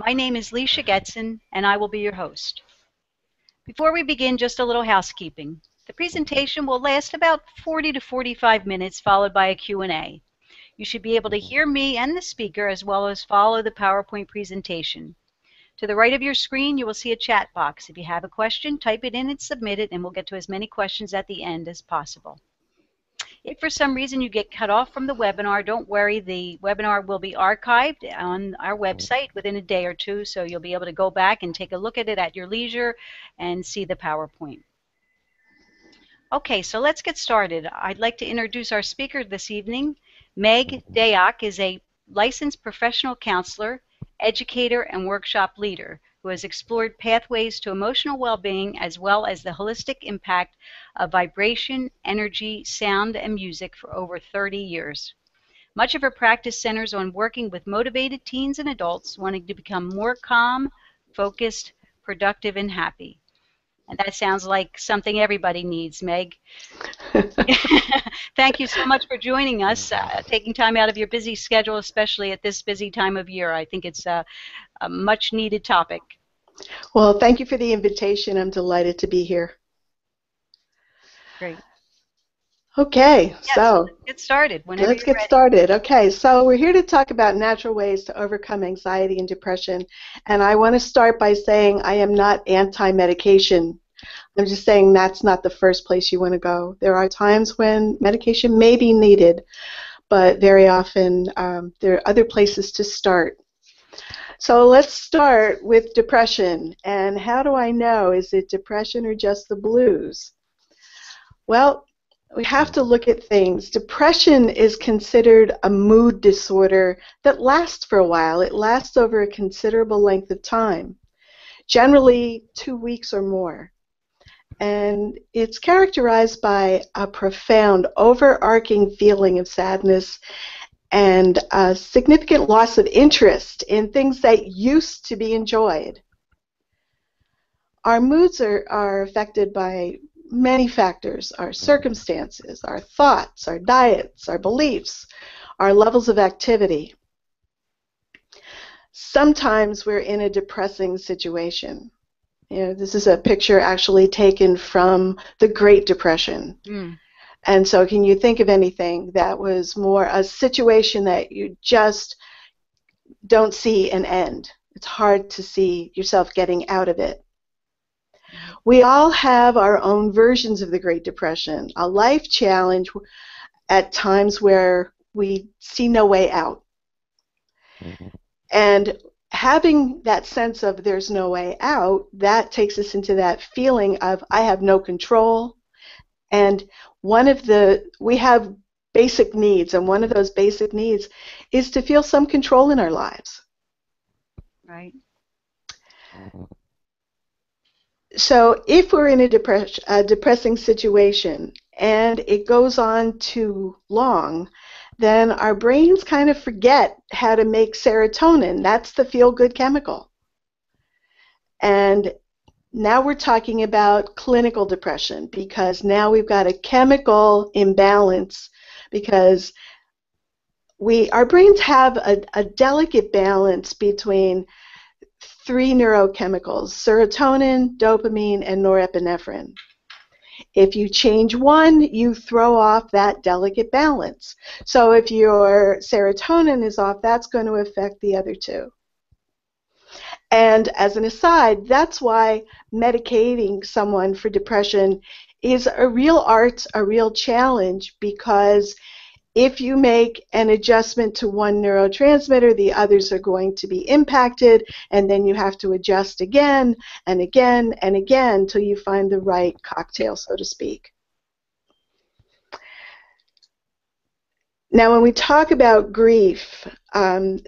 My name is Liesha Getson, and I will be your host. Before we begin, just a little housekeeping. The presentation will last about 40 to 45 minutes, followed by a Q&A. You should be able to hear me and the speaker as well as follow the PowerPoint presentation. To the right of your screen, you will see a chat box. If you have a question, type it in and submit it, and we'll get to as many questions at the end as possible. If for some reason you get cut off from the webinar, don't worry. The webinar will be archived on our mm-hmm. website within a day or two, so you'll be able to go back and take a look at it at your leisure and see the PowerPoint. Okay, so let's get started. I'd like to introduce our speaker this evening. Meg Deak is a licensed professional counselor, educator, and workshop leader who has explored pathways to emotional well-being as well as the holistic impact of vibration, energy, sound, and music for over 30 years. Much of her practice centers on working with motivated teens and adults wanting to become more calm, focused, productive, and happy. And that sounds like something everybody needs, Meg. Thank you so much for joining us, uh, taking time out of your busy schedule, especially at this busy time of year. I think it's a, a much needed topic. Well, thank you for the invitation. I'm delighted to be here. Great. Okay, yes, so let's get started. let's get ready. started. Okay, so we're here to talk about natural ways to overcome anxiety and depression. And I want to start by saying I am not anti medication. I'm just saying that's not the first place you want to go. There are times when medication may be needed, but very often um, there are other places to start. So let's start with depression. And how do I know? Is it depression or just the blues? Well, we have to look at things. Depression is considered a mood disorder that lasts for a while. It lasts over a considerable length of time, generally two weeks or more. And it's characterized by a profound, overarching feeling of sadness and a significant loss of interest in things that used to be enjoyed. Our moods are, are affected by many factors our circumstances, our thoughts, our diets, our beliefs, our levels of activity. Sometimes we're in a depressing situation. You know, this is a picture actually taken from the Great Depression. Mm. And so, can you think of anything that was more a situation that you just don't see an end? It's hard to see yourself getting out of it. We all have our own versions of the Great Depression, a life challenge at times where we see no way out. Mm-hmm. And having that sense of there's no way out, that takes us into that feeling of I have no control. And one of the, we have basic needs, and one of those basic needs is to feel some control in our lives. Right. So if we're in a, depress- a depressing situation and it goes on too long, then our brains kind of forget how to make serotonin. That's the feel good chemical. And now we're talking about clinical depression because now we've got a chemical imbalance because we our brains have a, a delicate balance between three neurochemicals serotonin, dopamine, and norepinephrine. If you change one, you throw off that delicate balance. So if your serotonin is off, that's going to affect the other two. And as an aside, that's why medicating someone for depression is a real art, a real challenge, because if you make an adjustment to one neurotransmitter, the others are going to be impacted, and then you have to adjust again and again and again until you find the right cocktail, so to speak. Now, when we talk about grief, um,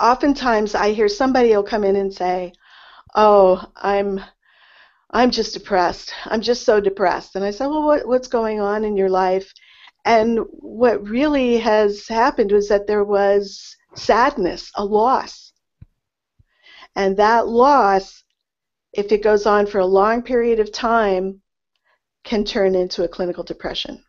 oftentimes I hear somebody will come in and say, "Oh, I'm." I'm just depressed. I'm just so depressed. And I say, well, what, what's going on in your life? And what really has happened was that there was sadness, a loss. And that loss, if it goes on for a long period of time, can turn into a clinical depression.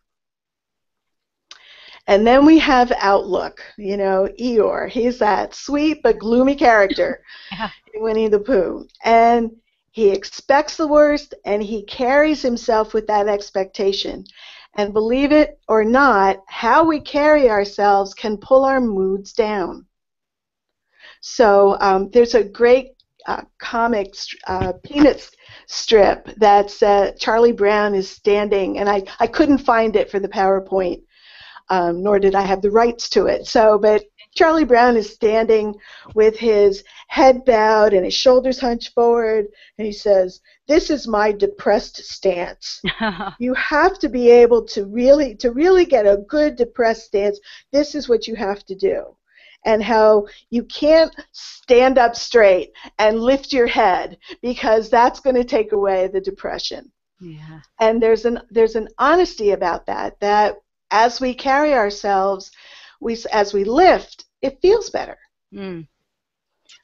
And then we have Outlook, you know, Eeyore. He's that sweet but gloomy character Yeah. in Winnie the Pooh. And he expects the worst and he carries himself with that expectation. And believe it or not, how we carry ourselves can pull our moods down. So um, there's a great uh, comic uh, Peanuts strip that's uh, Charlie Brown is standing, and I, I couldn't find it for the PowerPoint, um, nor did I have the rights to it. So, but Charlie Brown is standing with his head bowed and his shoulders hunched forward, and he says, "This is my depressed stance." you have to be able to really to really get a good depressed stance this is what you have to do and how you can't stand up straight and lift your head because that's going to take away the depression yeah. and there's an there's an honesty about that that as we carry ourselves we as we lift it feels better Mm.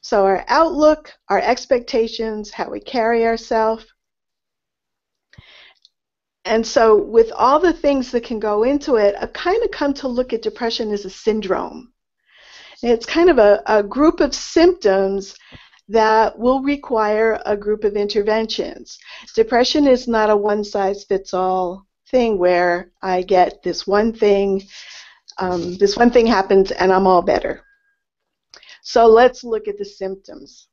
so our outlook our expectations how we carry ourselves and so, with all the things that can go into it, I've kind of come to look at depression as a syndrome. It's kind of a, a group of symptoms that will require a group of interventions. Depression is not a one size fits all thing where I get this one thing, um, this one thing happens, and I'm all better. So, let's look at the symptoms.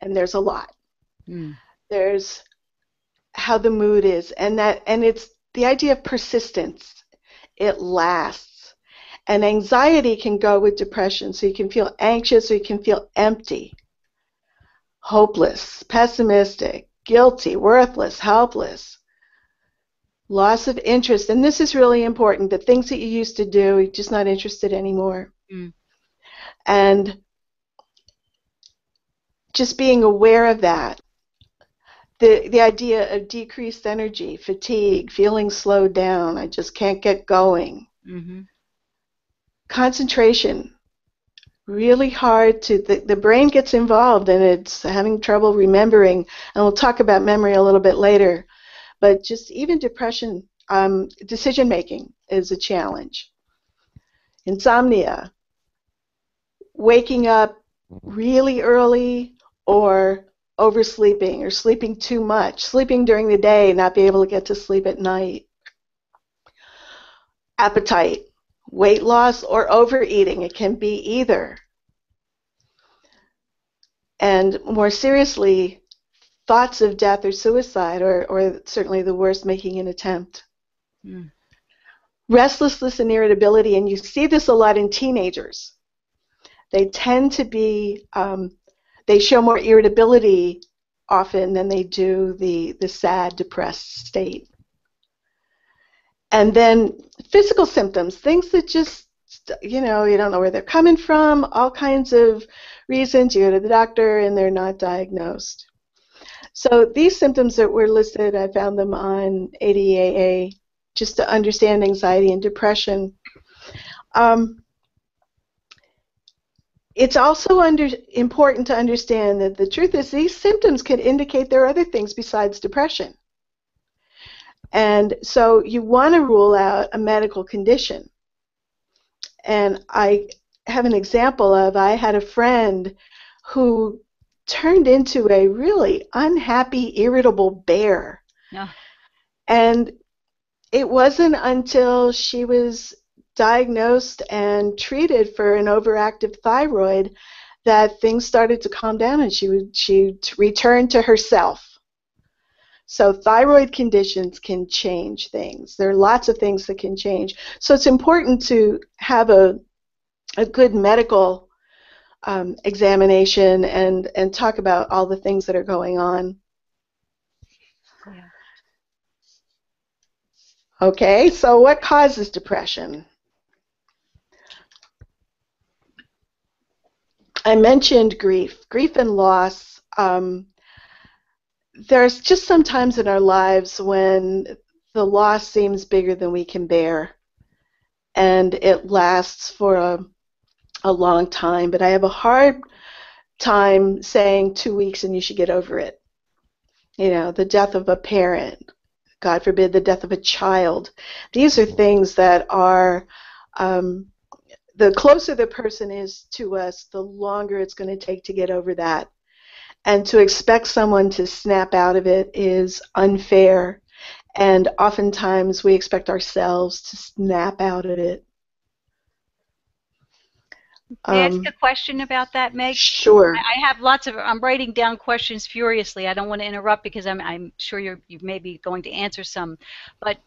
And there's a lot. Mm. There's how the mood is and that and it's the idea of persistence it lasts and anxiety can go with depression so you can feel anxious or you can feel empty hopeless pessimistic guilty worthless helpless loss of interest and this is really important the things that you used to do you're just not interested anymore Mm. and just being aware of that the the idea of decreased energy, fatigue, feeling slowed down, I just can't get going. hmm Concentration, really hard to the, the brain gets involved and it's having trouble remembering. And we'll talk about memory a little bit later. But just even depression, um, decision making is a challenge. Insomnia, waking up really early or oversleeping or sleeping too much, sleeping during the day, not be able to get to sleep at night. Appetite, weight loss, or overeating. It can be either. And more seriously, thoughts of death or suicide, or, or certainly the worst, making an attempt. Mm. Restlessness and irritability, and you see this a lot in teenagers. They tend to be um, they show more irritability often than they do the, the sad, depressed state. And then physical symptoms, things that just, you know, you don't know where they're coming from, all kinds of reasons. You go to the doctor and they're not diagnosed. So these symptoms that were listed, I found them on ADAA just to understand anxiety and depression. Um, it's also under, important to understand that the truth is these symptoms can indicate there are other things besides depression. And so you want to rule out a medical condition. And I have an example of I had a friend who turned into a really unhappy, irritable bear. No. And it wasn't until she was diagnosed and treated for an overactive thyroid that things started to calm down and she would she returned to herself. So thyroid conditions can change things. There are lots of things that can change. So it's important to have a a good medical um, examination and and talk about all the things that are going on. Okay, so what causes depression? I mentioned grief, grief and loss. Um, there's just some times in our lives when the loss seems bigger than we can bear, and it lasts for a, a long time. But I have a hard time saying two weeks and you should get over it. You know, the death of a parent, God forbid, the death of a child. These are things that are um, the closer the person is to us, the longer it's going to take to get over that. And to expect someone to snap out of it is unfair. And oftentimes we expect ourselves to snap out of it. May I ask Um, a question about that, Meg? Sure. I I have lots of. I'm writing down questions furiously. I don't want to interrupt because I'm. I'm sure you're. You may be going to answer some, but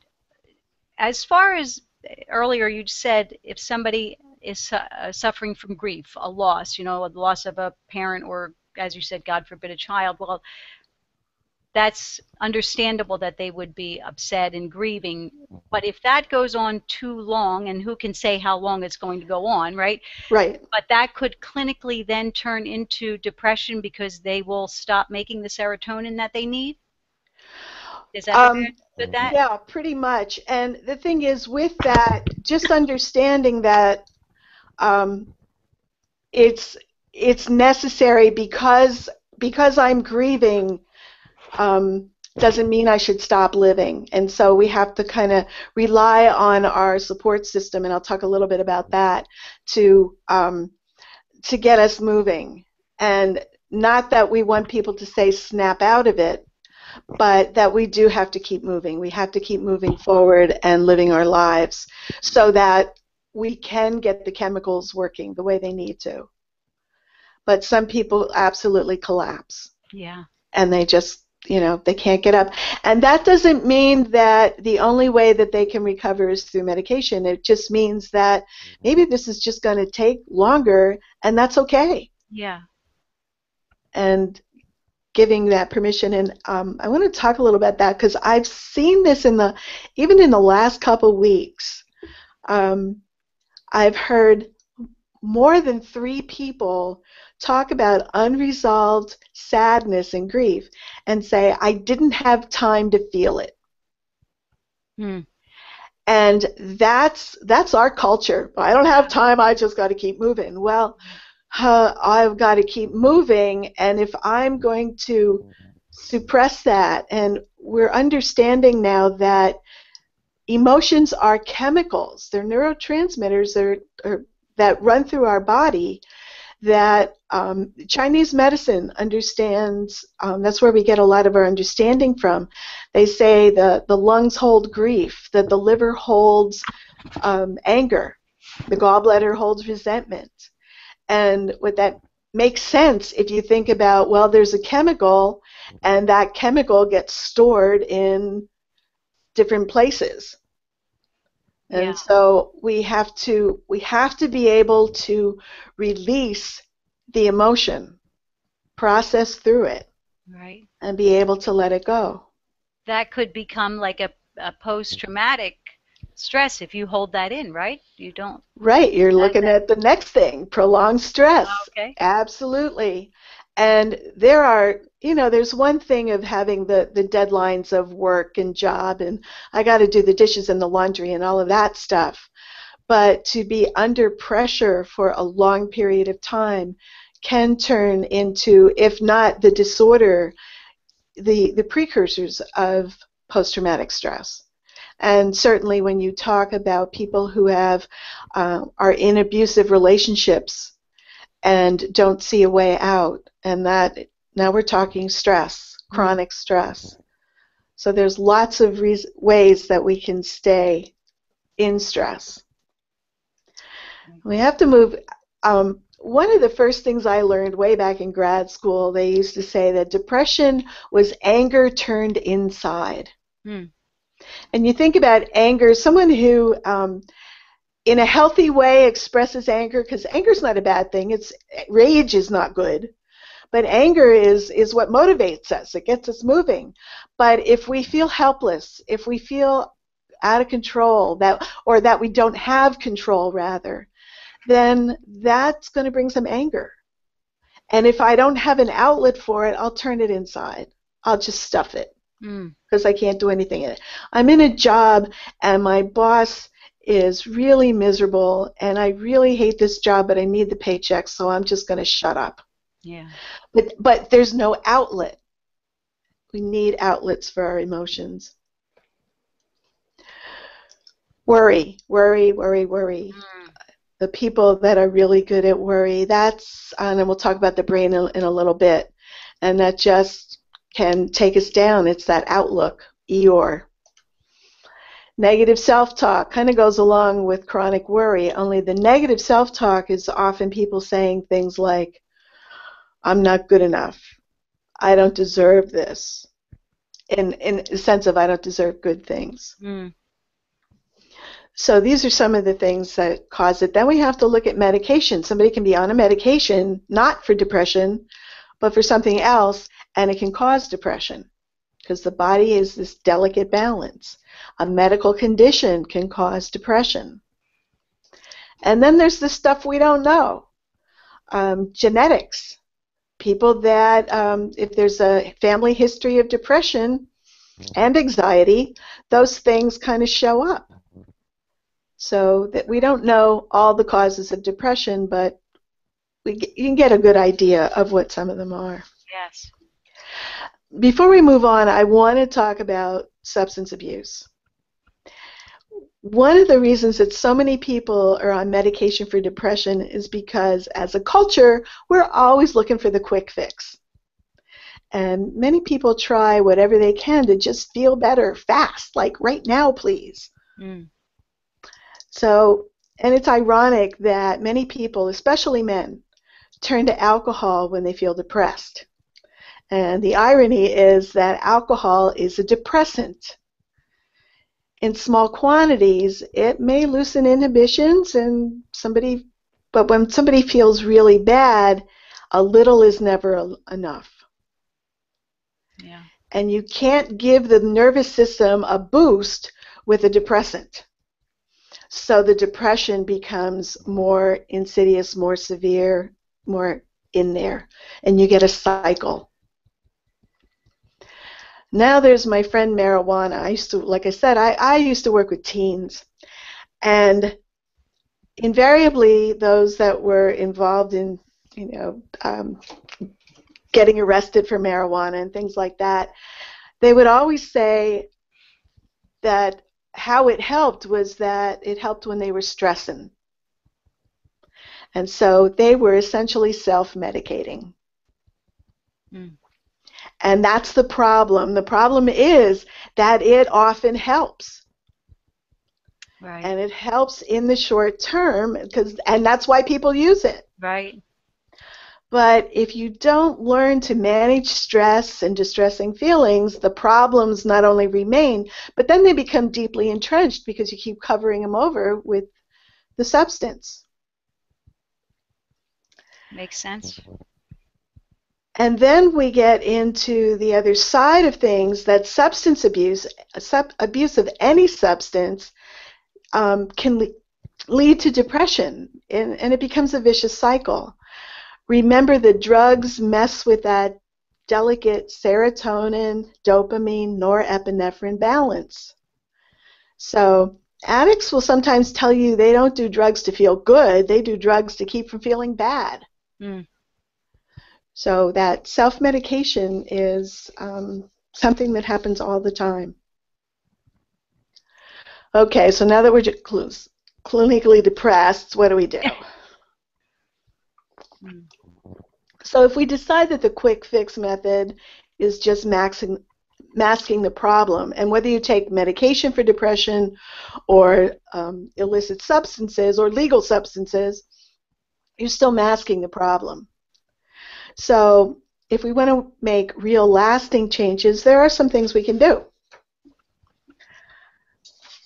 as far as earlier you said, if somebody is uh, suffering from grief, a loss, you know, the loss of a parent, or as you said, God forbid, a child. Well, that's understandable that they would be upset and grieving. But if that goes on too long, and who can say how long it's going to go on, right? Right. but that could clinically then turn into depression because they will stop making the serotonin that they need? Is that Um, that? Yeah, pretty much. And the thing is, with that, just understanding that um, it's it's necessary because because I'm grieving um, doesn't mean I should stop living. And so we have to kind of rely on our support system, and I'll talk a little bit about that to um, to get us moving. And not that we want people to say snap out of it, but that we do have to keep moving. We have to keep moving forward and living our lives so that we can get the chemicals working the way they need to. But some people absolutely collapse Yeah. and they just, you know, they can't get up. And that doesn't mean that the only way that they can recover is through medication. It just means that maybe this is just going to take longer and that's okay Yeah. and giving that permission. And um, I want to talk a little about that because I've seen this in the even in the last couple weeks. Um, I've heard more than three people talk about unresolved sadness and grief and say, I didn't have time to feel it. Hmm. And that's that's our culture. I don't have time. I just got to keep moving. Well, uh, I've got to keep moving, and if I'm going to suppress that, and we're understanding now that emotions are chemicals. They're neurotransmitters that, are, that run through our body. That um, Chinese medicine understands. Um, that's where we get a lot of our understanding from. They say the the lungs hold grief, that the liver holds um, anger, the gallbladder holds resentment, and what that makes sense if you think about well, there's a chemical, and that chemical gets stored in different places. And Yeah. so we have to we have to be able to release the emotion, process through it, Right. and be able to let it go. That could become like a, a post-traumatic stress if you hold that in, right? You don't. Right, you're looking at the next thing, prolonged stress. Okay. Absolutely. And there are, you know, there's one thing of having the, the deadlines of work and job, and I got to do the dishes and the laundry and all of that stuff. But to be under pressure for a long period of time can turn into, if not the disorder, the, the precursors of post traumatic stress. And certainly when you talk about people who have uh, are in abusive relationships and don't see a way out, and that now we're talking stress, chronic stress. So there's lots of reas ways that we can stay in stress. We have to move. Um, one of the first things I learned way back in grad school, they used to say that depression was anger turned inside. Hmm. And you think about anger, someone who, um, in a healthy way, expresses anger, because anger is not a bad thing. It's rage is not good, but anger is is what motivates us. It gets us moving. But if we feel helpless, if we feel out of control, that or that we don't have control, rather, then that's going to bring some anger. And if I don't have an outlet for it, I'll turn it inside. I'll just stuff it Mm. because I can't do anything in it. I'm in a job and my boss is really miserable and I really hate this job but I need the paycheck so I'm just going to shut up. Yeah. But but there's no outlet. We need outlets for our emotions. Worry, worry, worry, worry. Mm. The people that are really good at worry, that's, and we'll talk about the brain in, in a little bit, and that just can take us down. It's that outlook, Eeyore. Negative self talk kind of goes along with chronic worry, only the negative self talk is often people saying things like, I'm not good enough. I don't deserve this. In, in the sense of I don't deserve good things. Mm. So these are some of the things that cause it. Then we have to look at medication. Somebody can be on a medication not for depression, but for something else, and it can cause depression because the body is this delicate balance. A medical condition can cause depression. And then there's the stuff we don't know. Um, genetics. People that, um, if there's a family history of depression and anxiety, those things kind of show up. So that we don't know all the causes of depression, but we you can get a good idea of what some of them are. Yes. Before we move on, I want to talk about substance abuse. One of the reasons that so many people are on medication for depression is because, as a culture, we're always looking for the quick fix. And many people try whatever they can to just feel better fast, like right now, please. Mm. So, and it's ironic that many people, especially men, turn to alcohol when they feel depressed. And the irony is that alcohol is a depressant. In small quantities, it may loosen inhibitions and somebody but when somebody feels really bad, a little is never enough. Yeah. And you can't give the nervous system a boost with a depressant. So the depression becomes more insidious, more severe, more in there, and you get a cycle. Now there's my friend marijuana. I used to, like I said, I, I used to work with teens. And invariably, those that were involved in, you know, um, getting arrested for marijuana and things like that, they would always say that how it helped was that it helped when they were stressing. And so they were essentially self medicating. Mm. And that's the problem. The problem is that it often helps. Right. And it helps in the short term because and that's why people use it. right. But if you don't learn to manage stress and distressing feelings, the problems not only remain, but then they become deeply entrenched because you keep covering them over with the substance. Makes sense. And then we get into the other side of things that substance abuse, sub, abuse of any substance, um, can le- lead to depression, and, and it becomes a vicious cycle. Remember, the drugs mess with that delicate serotonin, dopamine, norepinephrine balance. So, addicts will sometimes tell you they don't do drugs to feel good, they do drugs to keep from feeling bad. Mm. So that self-medication is um, something that happens all the time. Okay, so now that we're cl- clinically depressed, what do we do? So if we decide that the quick fix method is just maxing, masking the problem, and whether you take medication for depression or um, illicit substances or legal substances, you're still masking the problem. So if we want to make real lasting changes, there are some things we can do.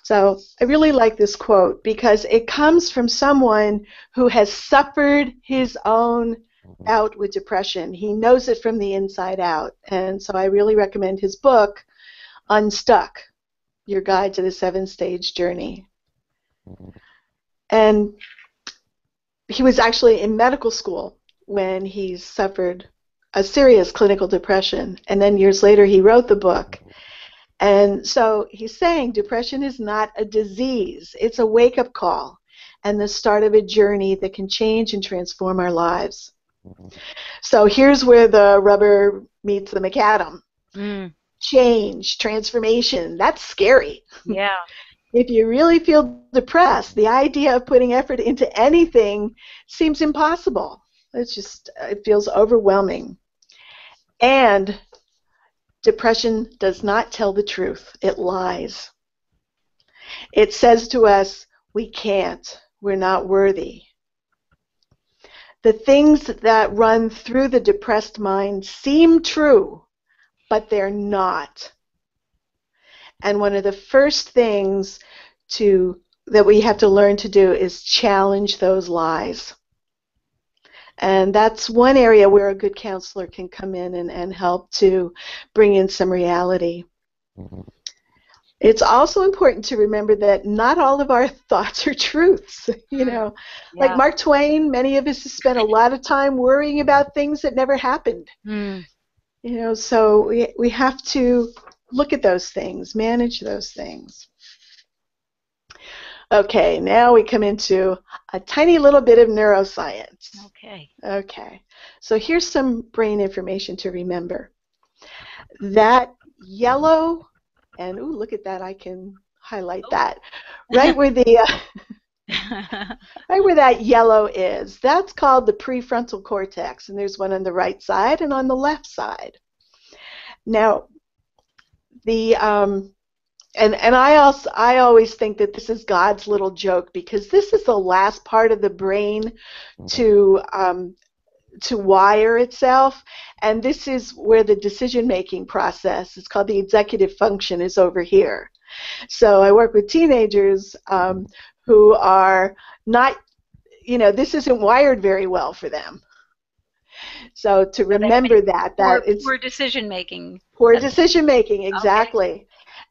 So I really like this quote because it comes from someone who has suffered his own bout with depression. He knows it from the inside out. And so I really recommend his book, Unstuck Your Guide to the Seven Stage Journey. And he was actually in medical school when he suffered a serious clinical depression. And then years later, he wrote the book. And so he's saying depression is not a disease, it's a wake up call and the start of a journey that can change and transform our lives. So here's where the rubber meets the macadam. Mm. Change, transformation, that's scary. Yeah. if you really feel depressed, the idea of putting effort into anything seems impossible. It's just, it feels overwhelming. And depression does not tell the truth, it lies. It says to us, we can't, we're not worthy. The things that run through the depressed mind seem true, but they're not. And one of the first things to that we have to learn to do is challenge those lies. And that's one area where a good counselor can come in and, and help to bring in some reality. Mm-hmm. It's also important to remember that not all of our thoughts are truths. You know, yeah. like Mark Twain, many of us have spent a lot of time worrying about things that never happened. Mm. You know, so we, we have to look at those things, manage those things. Okay, now we come into a tiny little bit of neuroscience. Okay. Okay. So here's some brain information to remember. That yellow, and ooh, look at that, I can highlight oh. that. Right where the uh, right where that yellow is, that's called the prefrontal cortex, and there's one on the right side and on the left side. Now, the um, and and I also I always think that this is God's little joke because this is the last part of the brain mm-hmm. to um, to wire itself, and this is where the decision making process it's called the executive function is over here. So I work with teenagers um, who are not, you know, this isn't wired very well for them. So to remember that that poor, it's poor decision making. Poor decision making, exactly. Okay.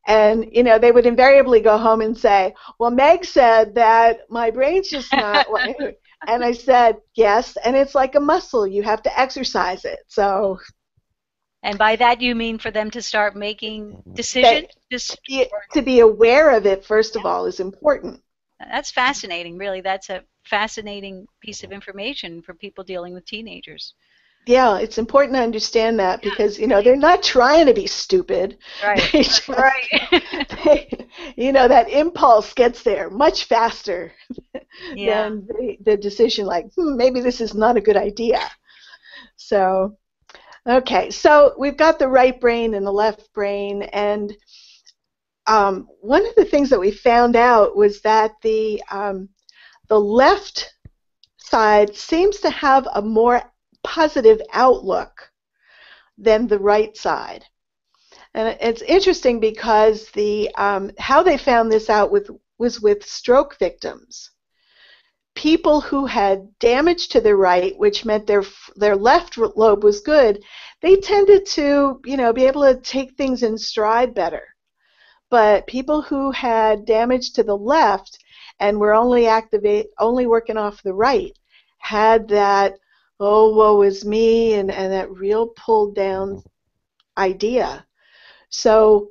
And you know, they would invariably go home and say, "Well, Meg said that my brain's just not." and I said, "Yes, and it's like a muscle. You have to exercise it." So. And by that you mean for them to start making mm-hmm. decisions? to, be, to be aware of it, first of all, is important. That's fascinating, really. That's a fascinating piece of information for people dealing with teenagers. Yeah, it's important to understand that because you know they're not trying to be stupid. Right. Just, right. they, you know that impulse gets there much faster yeah. than the, the decision. Like hmm, maybe this is not a good idea. So, okay, so we've got the right brain and the left brain, and um, one of the things that we found out was that the um, the left side seems to have a more positive outlook than the right side. And it's interesting because the um, how they found this out with was with stroke victims. People who had damage to their right, which meant their their left lobe was good, they tended to you know be able to take things in stride better. But people who had damage to the left and were only activate only working off the right had that oh, woe is me, and, and that real pulled down idea. So,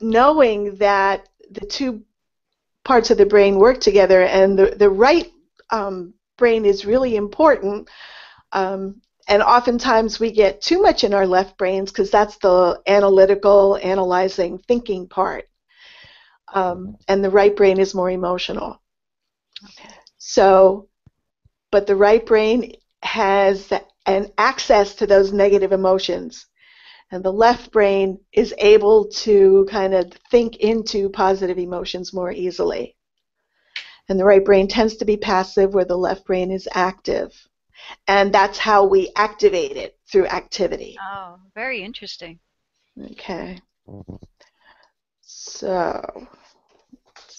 knowing that the two parts of the brain work together and the, the right um, brain is really important. Um, and oftentimes we get too much in our left brains because that's the analytical, analyzing, thinking part. Um, and the right brain is more emotional. Okay. So, but the right brain has an access to those negative emotions. And the left brain is able to kind of think into positive emotions more easily. And the right brain tends to be passive where the left brain is active. And that's how we activate it through activity. Oh, very interesting. Okay. Mm-hmm. So,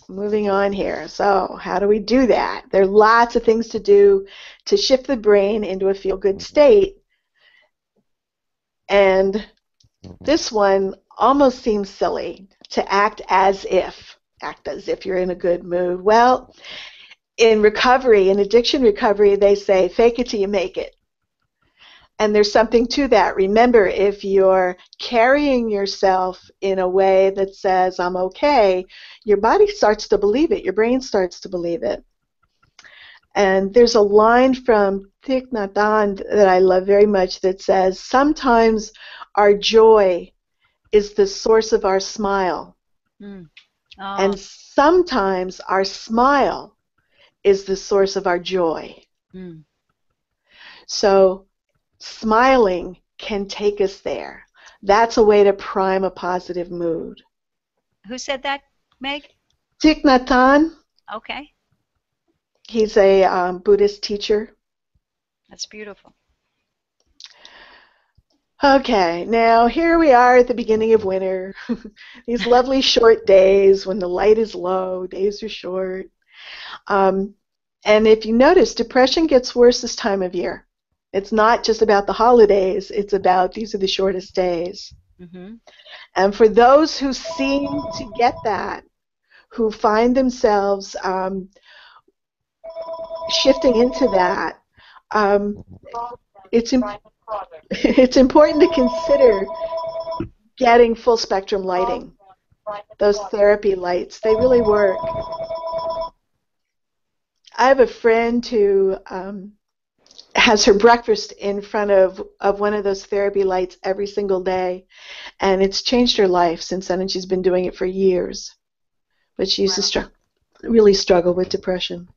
moving on here. So, how do we do that? There are lots of things to do to shift the brain into a feel good mm-hmm. state. And mm-hmm. this one almost seems silly to act as if, act as if you're in a good mood. Well, in recovery, in addiction recovery, they say fake it till you make it. And there's something to that. Remember, if you're carrying yourself in a way that says, I'm okay, your body starts to believe it, your brain starts to believe it. And there's a line from Thich Nhat Hanh that I love very much that says, Sometimes our joy is the source of our smile. Mm. Oh. And sometimes our smile is the source of our joy. Mm. So smiling can take us there. That's a way to prime a positive mood. Who said that, Meg? Thich Nhat Hanh, Okay, he's a um, Buddhist teacher. that's beautiful. Okay, now here we are at the beginning of winter. These lovely short days when the light is low, days are short. Um, and if you notice, depression gets worse this time of year. It's not just about the holidays, it's about these are the shortest days. hmm And for those who seem to get that, who find themselves um, shifting into that, um, it's, im- it's important to consider getting full spectrum lighting. Those therapy lights, they really work. I have a friend who um, has her breakfast in front of, of one of those therapy lights every single day, and it's changed her life since then, and she's been doing it for years. But she used to str- really struggle with depression.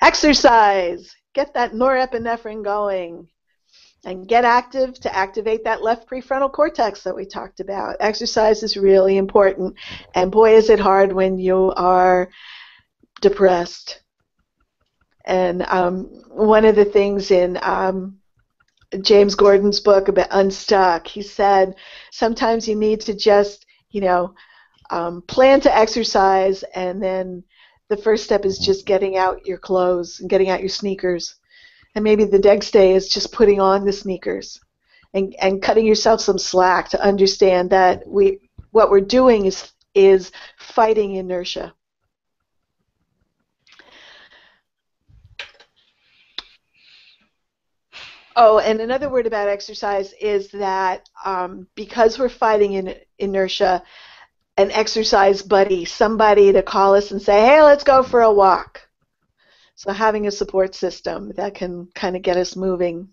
Exercise. Get that norepinephrine going. And get active to activate that left prefrontal cortex that we talked about. Exercise is really important. And boy, is it hard when you are depressed. And um, one of the things in um, James Gordon's book about Unstuck, he said sometimes you need to just, you know, um, plan to exercise, and then the first step is just getting out your clothes and getting out your sneakers. And maybe the next day is just putting on the sneakers and, and cutting yourself some slack to understand that we what we're doing is is fighting inertia. Oh, and another word about exercise is that um, because we're fighting in inertia, an exercise buddy, somebody to call us and say, hey, let's go for a walk. So having a support system that can kind of get us moving.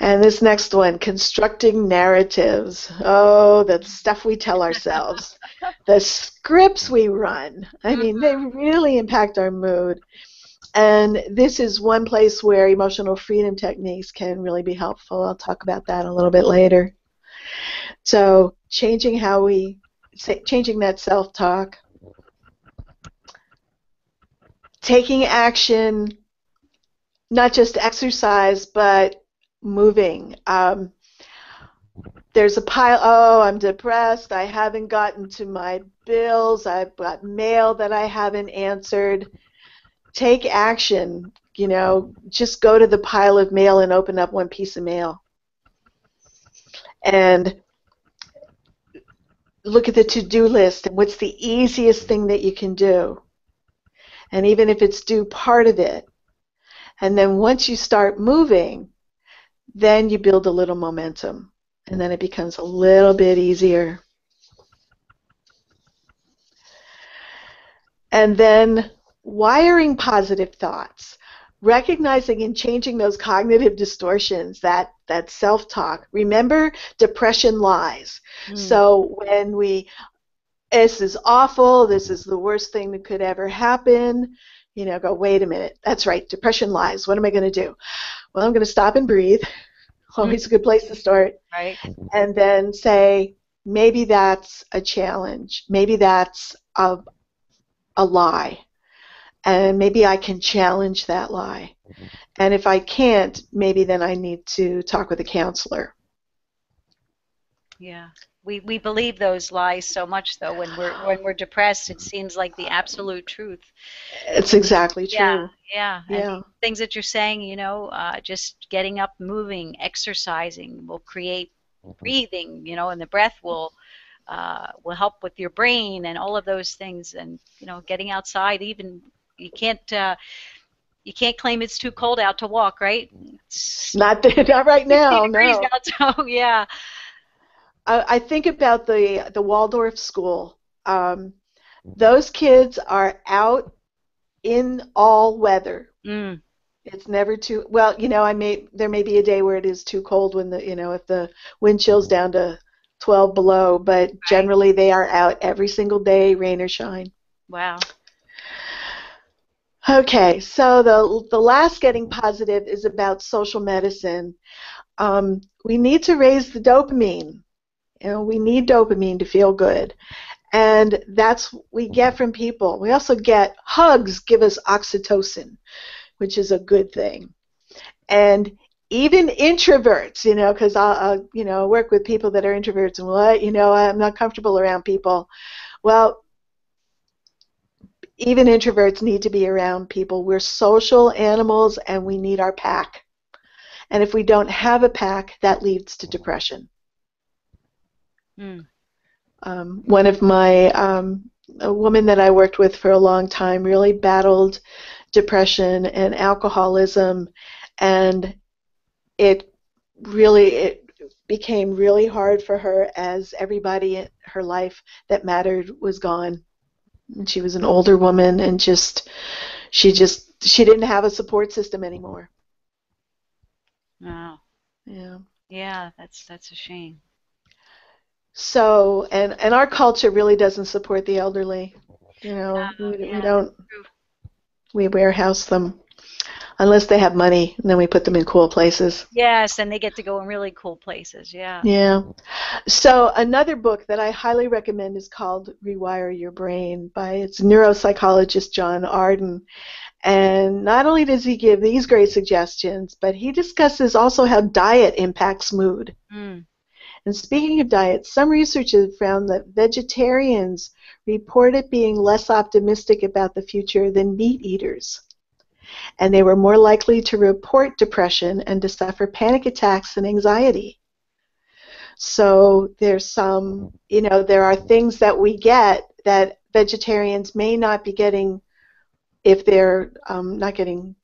And this next one, constructing narratives. Oh, the stuff we tell ourselves, the scripts we run. I mean, they really impact our mood. And this is one place where emotional freedom techniques can really be helpful. I'll talk about that a little bit later. So, changing how we, changing that self talk, taking action, not just exercise, but moving. Um, there's a pile, oh, I'm depressed, I haven't gotten to my bills, I've got mail that I haven't answered. Take action, you know, just go to the pile of mail and open up one piece of mail. And look at the to-do list and what's the easiest thing that you can do. And even if it's do part of it. And then once you start moving, then you build a little momentum. And then it becomes a little bit easier. And then wiring positive thoughts, recognizing and changing those cognitive distortions, that, that self talk. Remember, depression lies. Mm. So when we, this is awful, this is the worst thing that could ever happen, you know, go, wait a minute, that's right, depression lies. What am I going to do? Well, I'm going to stop and breathe. Always a good place to start. Right. And then say, maybe that's a challenge. Maybe that's a, a lie. And maybe I can challenge that lie. And if I can't, maybe then I need to talk with a counselor. Yeah. We, we believe those lies so much though when we're when we're depressed it seems like the absolute truth It's exactly true. yeah yeah Yeah. the things that you're saying you know uh, just getting up moving exercising will create breathing you know and the breath will uh, will help with your brain and all of those things and you know getting outside even you can't uh, you can't claim it's too cold out to walk right it's Not, not right 60 now, no. out, so yeah I, I think about the the Waldorf school. Um, those kids are out in all weather. mm, It's never too well. You know, I may there may be a day where it is too cold when the you know if the wind chills down to 12 below, but generally they are out every single day, rain or shine. Wow. Okay, so the the last getting positive is about social medicine. Um, we need to raise the dopamine. You know, we need dopamine to feel good, and that's what we get from people. We also get hugs give us oxytocin, which is a good thing, and even introverts, you know, because I'll, you know, work with people that are introverts and what, you know, I'm not comfortable around people. Well, even introverts need to be around people. We're social animals and we need our pack. And if we don't have a pack, that leads to depression. Mm. Um, one of my, um, a woman that I worked with for a long time really battled depression and alcoholism, and it really it became really hard for her as everybody in her life that mattered was gone. And she was an older woman and just she just she didn't have a support system anymore. Wow. Yeah. Yeah, that's that's a shame. So, and and our culture really doesn't support the elderly. You know, uh, we, yeah. we don't we warehouse them unless they have money, and then we put them in cool places. Yes, and they get to go in really cool places. Yeah. Yeah. So another book that I highly recommend is called Rewire Your Brain by its neuropsychologist John Arden. And not only does he give these great suggestions, but he discusses also how diet impacts mood. Mm. And speaking of diet, some research has found that vegetarians reported being less optimistic about the future than meat eaters and they were more likely to report depression and to suffer panic attacks and anxiety. So there's some, you know, there are things that we get that vegetarians may not be getting if they're um, not getting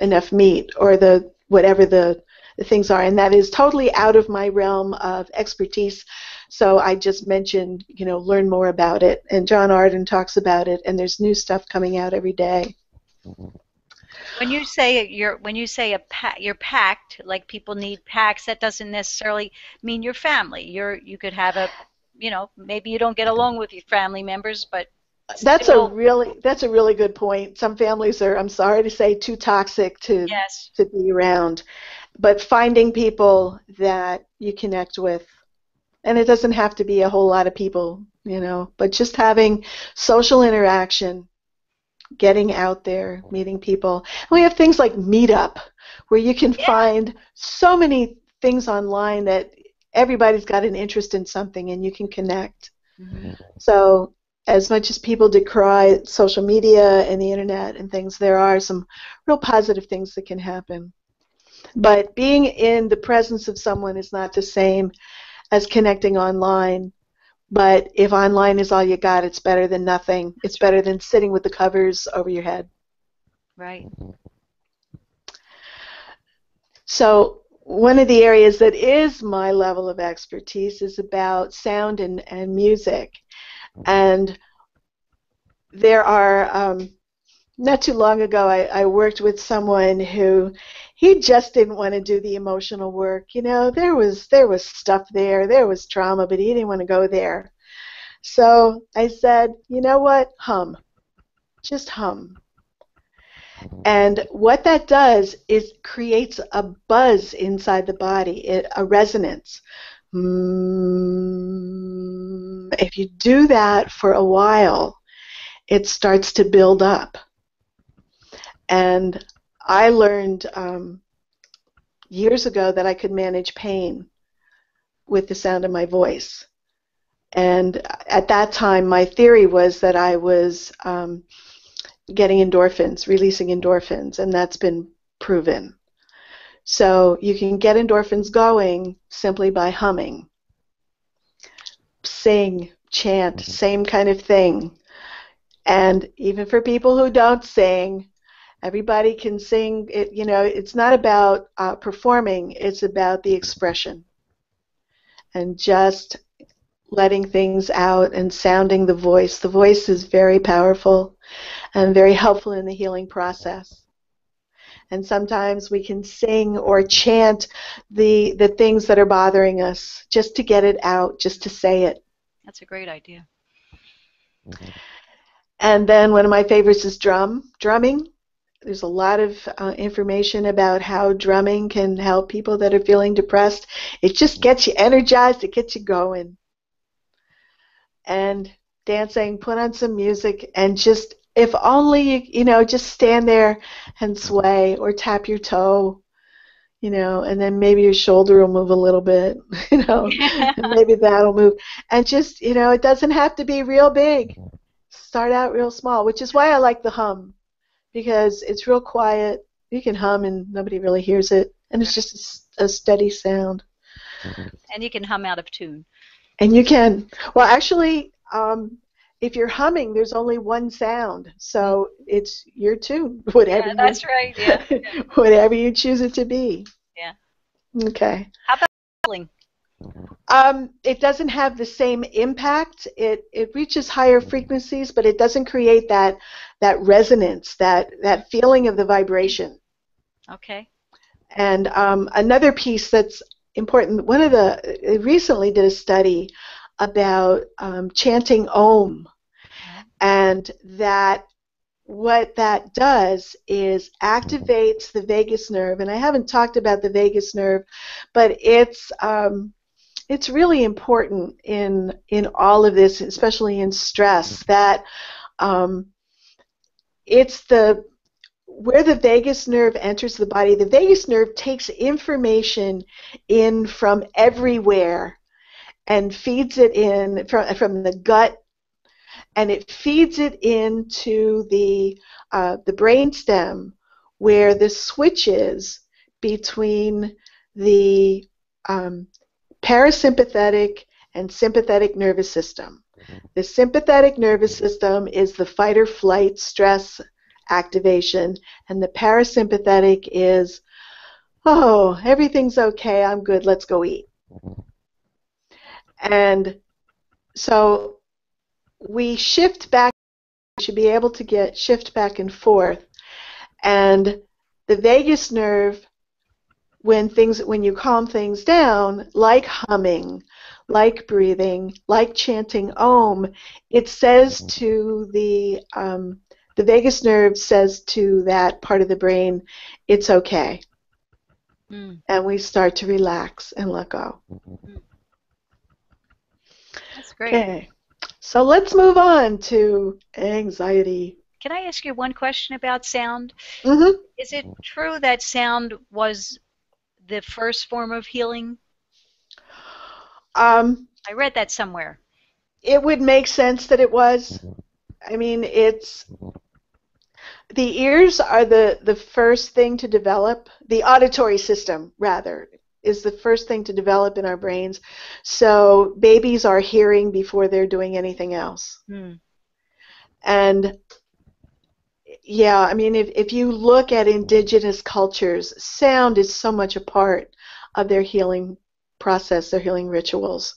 enough meat or the whatever the, the things are, and that is totally out of my realm of expertise. So I just mentioned, you know, learn more about it, and John Arden talks about it, and there's new stuff coming out every day. When you say you're when you say a pa- you're packed, like people need packs, that doesn't necessarily mean your family. You're you could have a, you know, maybe you don't get along with your family members, but that's still, a really that's a really good point. Some families are, I'm sorry to say, too toxic to yes. to be around, but finding people that you connect with, and it doesn't have to be a whole lot of people, you know, but just having social interaction getting out there, meeting people. And we have things like Meetup, where you can yeah. find so many things online that everybody's got an interest in something and you can connect. Mm-hmm. So, as much as people decry social media and the internet and things, there are some real positive things that can happen. But being in the presence of someone is not the same as connecting online but if online is all you got, it's better than nothing. It's better than sitting with the covers over your head. Right. So one of the areas that is my level of expertise is about sound and, and music. And there are, um, not too long ago, I, I worked with someone who he just didn't want to do the emotional work. You know, there was there was stuff there, there was trauma, but he didn't want to go there. So I said, you know what? Hum. Just hum. And what that does is creates a buzz inside the body, it, a resonance. Mm, if you do that for a while, it starts to build up. And I learned um, years ago that I could manage pain with the sound of my voice. And at that time, my theory was that I was um, getting endorphins, releasing endorphins, and that's been proven. So you can get endorphins going simply by humming, sing, chant, mm-hmm. same kind of thing. And even for people who don't sing, Everybody can sing. It, you know, it's not about uh, performing. It's about the expression, and just letting things out and sounding the voice. The voice is very powerful and very helpful in the healing process. and sometimes we can sing or chant the the things that are bothering us just to get it out, just to say it. That's a great idea. And then one of my favorites is drum, drumming. There's a lot of uh, information about how drumming can help people that are feeling depressed. It just gets you energized, it gets you going. And dancing, put on some music, and just, if only you, you know, just stand there and sway or tap your toe, you know, and then maybe your shoulder will move a little bit, you know, and maybe that'll move. And just, you know, it doesn't have to be real big. Start out real small, which is why I like the hum because it's real quiet. You can hum and nobody really hears it, and it's just a, a steady sound. And you can hum out of tune. And you can. Well, actually, um, if you're humming, there's only one sound, so it's your tune, whatever. Yeah, that's you, right. Yeah. whatever you choose it to be. Yeah. Okay. How about whistling? Um, it doesn't have the same impact. It it reaches higher frequencies, but it doesn't create that that resonance, that that feeling of the vibration. Okay. And um, another piece that's important. One of the I recently did a study about um, chanting Om, and that what that does is activates the vagus nerve. And I haven't talked about the vagus nerve, but it's um, it's really important in in all of this, especially in stress, that um, it's the where the vagus nerve enters the body. The vagus nerve takes information in from everywhere and feeds it in from from the gut, and it feeds it into the uh, the brain stem where the switch is between the um, parasympathetic and sympathetic nervous system. The sympathetic nervous system is the fight or flight stress activation, and the parasympathetic is, oh, everything's okay, I'm good, let's go eat. And so we shift back, we should be able to get shift back and forth. And the vagus nerve when things when you calm things down like humming like breathing like chanting om it says to the um, the vagus nerve says to that part of the brain it's okay. Mm, and we start to relax and let go. That's great. okay. So let's move on to anxiety. Can I ask you one question about sound? hmm Is it true that sound was the first form of healing? um, I read that somewhere. it would make sense that it was i mean it's the ears are the the first thing to develop the auditory system rather is the first thing to develop in our brains so babies are hearing before they're doing anything else Hmm. and yeah i mean if, if you look at indigenous cultures sound is so much a part of their healing process their healing rituals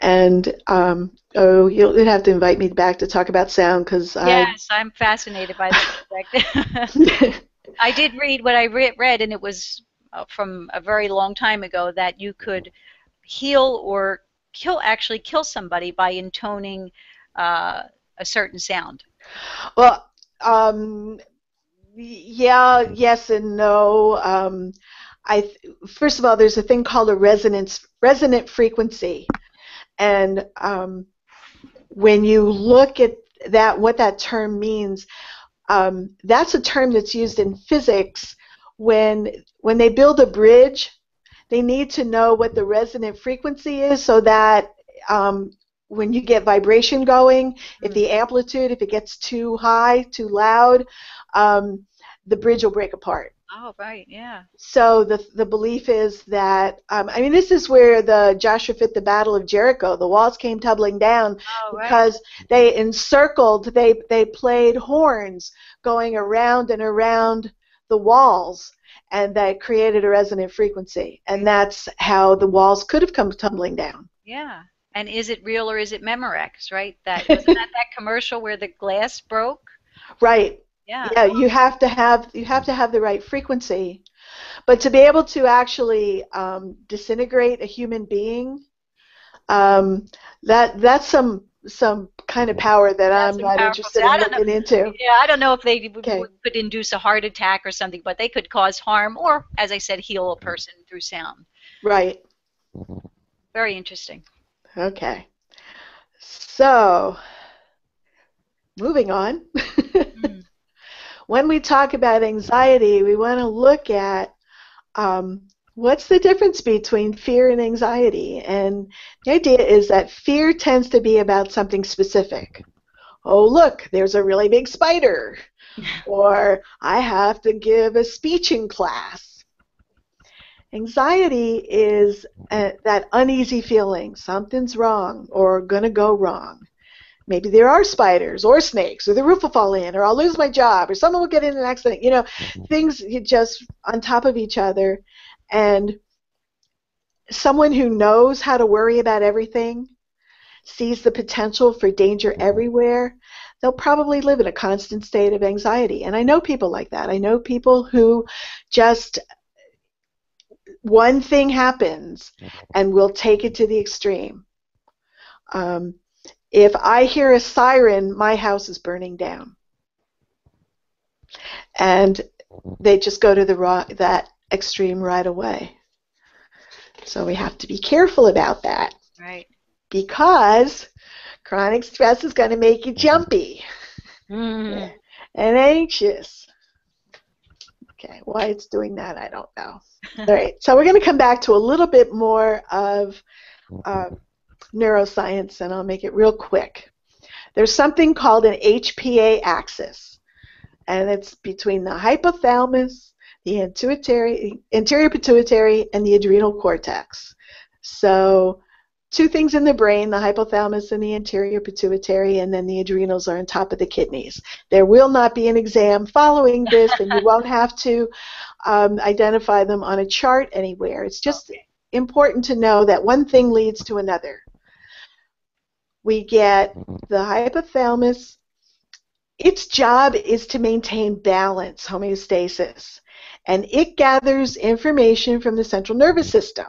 and um, oh you'll have to invite me back to talk about sound because Yes, I'm fascinated by the subject. I I did read what I re- read, and it was uh, from a very long time ago that you could heal or kill, actually kill somebody by intoning uh, a certain sound. Well, um, yeah, yes and no. Um, I first of all, there's a thing called a resonance resonant frequency, and um, when you look at that, what that term means, um, that's a term that's used in physics when when they build a bridge. They need to know what the resonant frequency is so that um, when you get vibration going, if the amplitude, if it gets too high, too loud, um, the bridge will break apart. Oh, right, yeah. So the the belief is that um, I mean this is where the Joshua fit the Battle of Jericho. The walls came tumbling down Oh, right. because they encircled. They they played horns going around and around the walls, and that created a resonant frequency. And that's how the walls could have come tumbling down. Yeah. And is it real or is it Memorex, right? That wasn't that that commercial where the glass broke? Right. Yeah. Yeah, you have to have you have to have the right frequency, but to be able to actually um, disintegrate a human being, um, that that's some some kind of power that That's I'm not interested. In don't know- looking into. Yeah, I don't know if they Okay. could induce a heart attack or something, but they could cause harm or, as I said, heal a person through sound. Right. Very interesting. Okay. So, moving on. Mm. when we talk about anxiety, we want to look at um, what's the difference between fear and anxiety. And the idea is that fear tends to be about something specific. Oh, look, there's a really big spider. or I have to give a speech in class. Anxiety is uh, that uneasy feeling something's wrong or going to go wrong. Maybe there are spiders or snakes, or the roof will fall in, or I'll lose my job, or someone will get in an accident. You know, things just on top of each other. And someone who knows how to worry about everything, sees the potential for danger everywhere, they'll probably live in a constant state of anxiety. And I know people like that. I know people who just one thing happens and we'll take it to the extreme. Um, if I hear a siren, my house is burning down. And they just go to the raw, that extreme right away. So we have to be careful about that Right. because chronic stress is going to make you jumpy Mm. and anxious. Okay, why it's doing that, I don't know. All right, so we're going to come back to a little bit more of uh, neuroscience, and I'll make it real quick. There's something called an HPA axis, and it's between the hypothalamus, the anterior pituitary, and the adrenal cortex. So, two things in the brain the hypothalamus and the anterior pituitary, and then the adrenals are on top of the kidneys. There will not be an exam following this, and you won't have to um, identify them on a chart anywhere. It's just important to know that one thing leads to another. We get the hypothalamus. Its job is to maintain balance, homeostasis, and it gathers information from the central nervous system.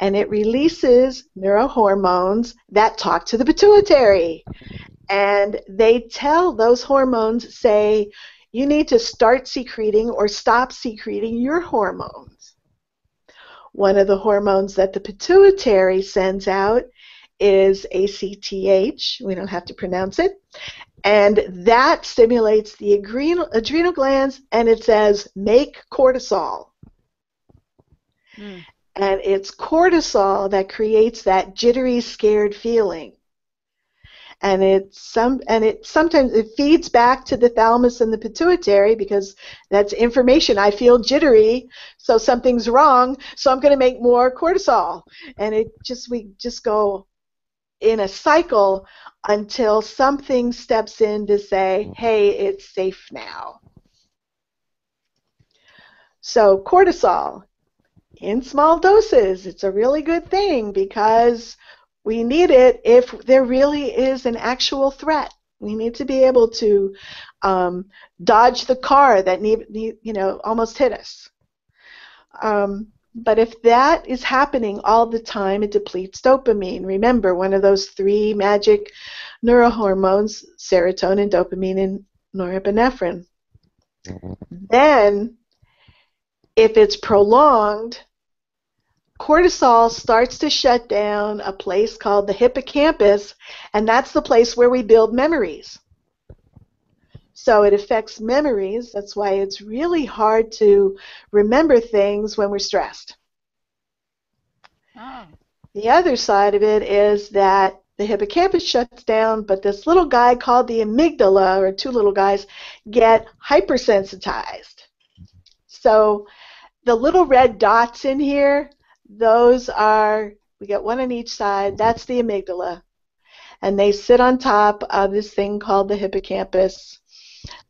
And it releases neurohormones that talk to the pituitary. And they tell those hormones, say, you need to start secreting or stop secreting your hormones. One of the hormones that the pituitary sends out is ACTH. We don't have to pronounce it. And that stimulates the adrenal, adrenal glands and it says, make cortisol. Mm. And it's cortisol that creates that jittery, scared feeling. And it some and it sometimes it feeds back to the thalamus and the pituitary because that's information. I feel jittery, so something's wrong, so I'm going to make more cortisol. And it just we just go in a cycle until something steps in to say, "Hey, it's safe now." So cortisol in small doses, it's a really good thing because we need it if there really is an actual threat. We need to be able to um, dodge the car that need, need, you know almost hit us. Um, but if that is happening all the time, it depletes dopamine. Remember, one of those three magic neurohormones: serotonin, dopamine, and norepinephrine. Then, if it's prolonged, cortisol starts to shut down a place called the hippocampus, and that's the place where we build memories. So it affects memories. That's why it's really hard to remember things when we're stressed. Oh. The other side of it is that the hippocampus shuts down, but this little guy called the amygdala, or two little guys, get hypersensitized. So the little red dots in here, those are, we get one on each side, that's the amygdala. And they sit on top of this thing called the hippocampus.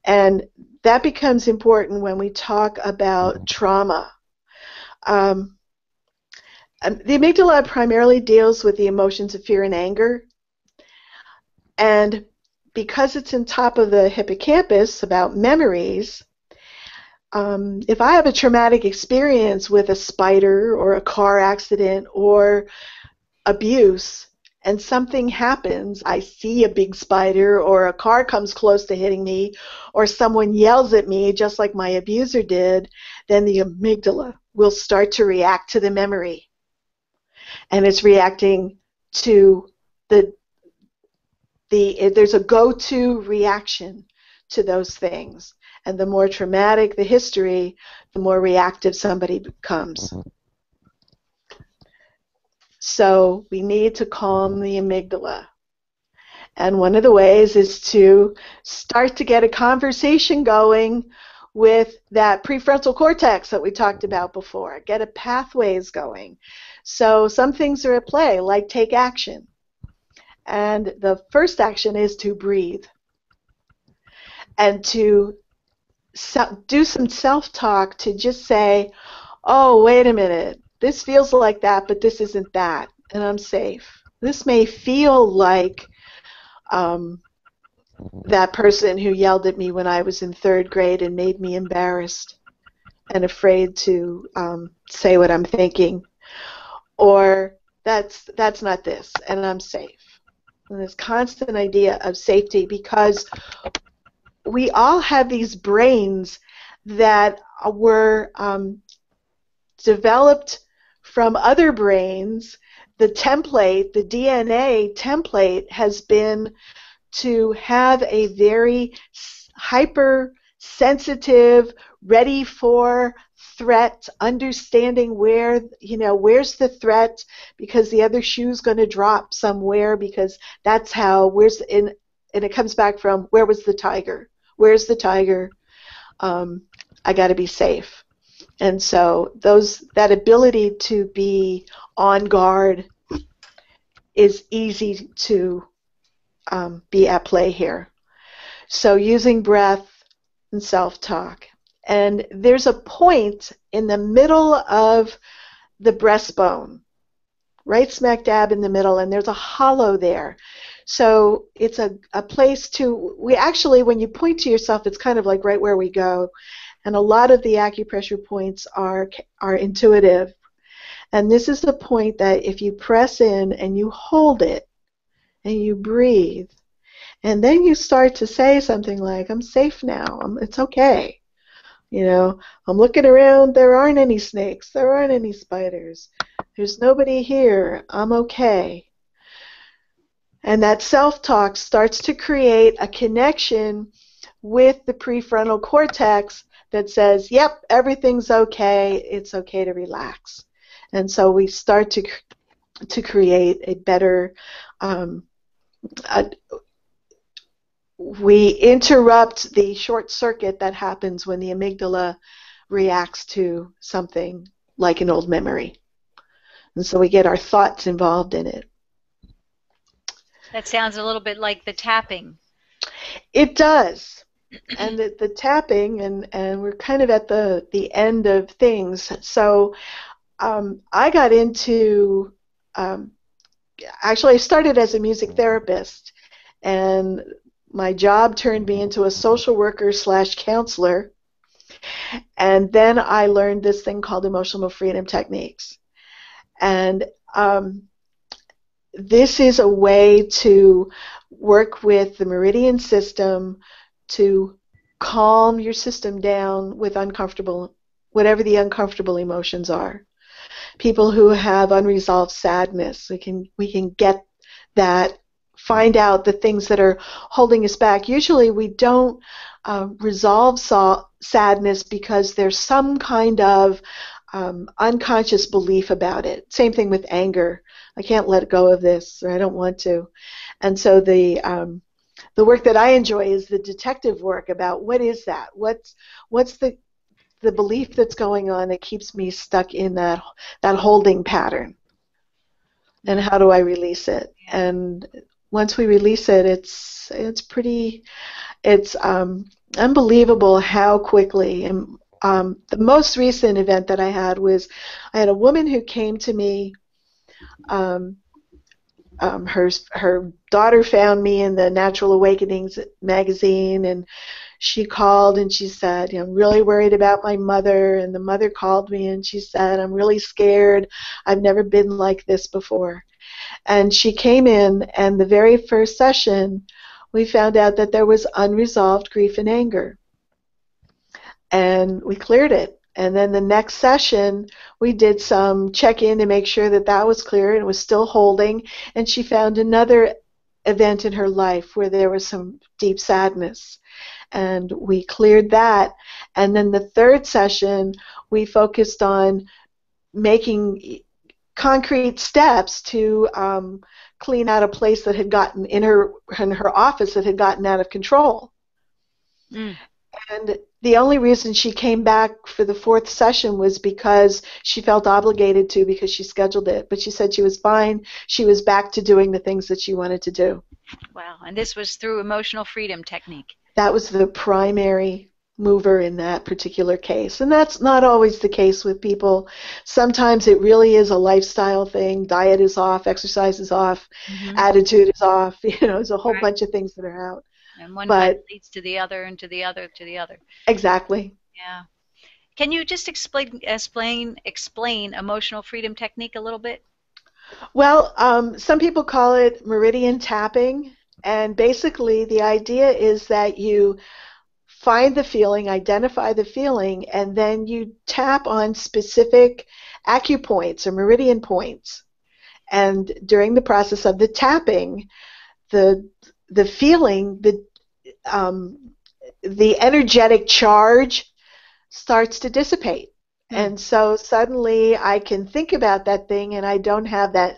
And that becomes important when we talk about trauma. Um, um, the amygdala primarily deals with the emotions of fear and anger. And because it's in top of the hippocampus about memories, um, if I have a traumatic experience with a spider or a car accident or abuse, and something happens, I see a big spider, or a car comes close to hitting me, or someone yells at me, just like my abuser did, then the amygdala will start to react to the memory. And it's reacting to the the there's a go-to reaction to those things. And the more traumatic the history, the more reactive somebody becomes. Mm-hmm. So we need to calm the amygdala. And one of the ways is to start to get a conversation going with that prefrontal cortex that we talked about before. Get a pathways going. So some things are at play, like take action. And the first action is to breathe and to do some self talk to just say, oh, wait a minute, this feels like that, but this isn't that, and I'm safe. This may feel like um, that person who yelled at me when I was in third grade and made me embarrassed and afraid to um, say what I'm thinking, or that's that's not this, and I'm safe. And this constant idea of safety because we all have these brains that were um, developed from other brains. The template, the DNA template, has been to have a very hyper sensitive, ready for threat, understanding where, you know, where's the threat because the other shoe's going to drop somewhere because that's how, where's, in, and it comes back from where was the tiger? Where's the tiger? Um, I got to be safe. And so those that ability to be on guard is easy to um, be at play here. So using breath and self-talk. And there's a point in the middle of the breastbone, right smack dab in the middle, and there's a hollow there. So it's a, a place to, we actually, when you point to yourself, it's kind of like right where we go. And a lot of the acupressure points are, are intuitive. And this is the point that if you press in and you hold it and you breathe, and then you start to say something like, I'm safe now, I'm, it's okay. You know, I'm looking around, there aren't any snakes, there aren't any spiders, there's nobody here, I'm okay. And that self talk starts to create a connection with the prefrontal cortex that says, yep, everything's okay, it's okay to relax. And so we start to, to create a better, um, a, we interrupt the short circuit that happens when the amygdala reacts to something like an old memory. And so we get our thoughts involved in it. That sounds a little bit like the tapping. It does. and the, the tapping, and, and we're kind of at the, the end of things. So um, I got into, um, actually, I started as a music therapist, and my job turned me into a social worker slash counselor. And then I learned this thing called emotional freedom techniques. And um, this is a way to work with the meridian system to calm your system down with uncomfortable, whatever the uncomfortable emotions are. People who have unresolved sadness, we can we can get that, find out the things that are holding us back. Usually, we don't uh, resolve so- sadness because there's some kind of um, unconscious belief about it. Same thing with anger. I can't let go of this, or I don't want to. And so the um, the work that I enjoy is the detective work about what is that? What's what's the the belief that's going on that keeps me stuck in that that holding pattern? And how do I release it? And once we release it, it's it's pretty, it's um, unbelievable how quickly. And um, the most recent event that I had was I had a woman who came to me um, um, her her daughter found me in the Natural Awakenings magazine, and she called and she said, I'm really worried about my mother. And the mother called me and she said, I'm really scared. I've never been like this before. And she came in, and the very first session, we found out that there was unresolved grief and anger. And we cleared it. And then the next session, we did some check in to make sure that that was clear and was still holding. And she found another event in her life where there was some deep sadness and we cleared that. And then the third session, we focused on making concrete steps to um, clean out a place that had gotten in her in her office that had gotten out of control. Mm. And the only reason she came back for the fourth session was because she felt obligated to because she scheduled it. But she said she was fine. She was back to doing the things that she wanted to do. Wow. And this was through emotional freedom technique that was the primary mover in that particular case. And that's not always the case with people. Sometimes it really is a lifestyle thing. Diet is off, exercise is off, mm-hmm. attitude is off. You know, there's a whole right. bunch of things that are out. And one but, leads to the other and to the other to the other. Exactly. Yeah. Can you just explain explain explain emotional freedom technique a little bit? Well, um, some people call it meridian tapping. And basically, the idea is that you find the feeling, identify the feeling, and then you tap on specific acupoints or meridian points. And during the process of the tapping, the the feeling, the um, the energetic charge starts to dissipate. Mm. And so suddenly I can think about that thing and I don't have that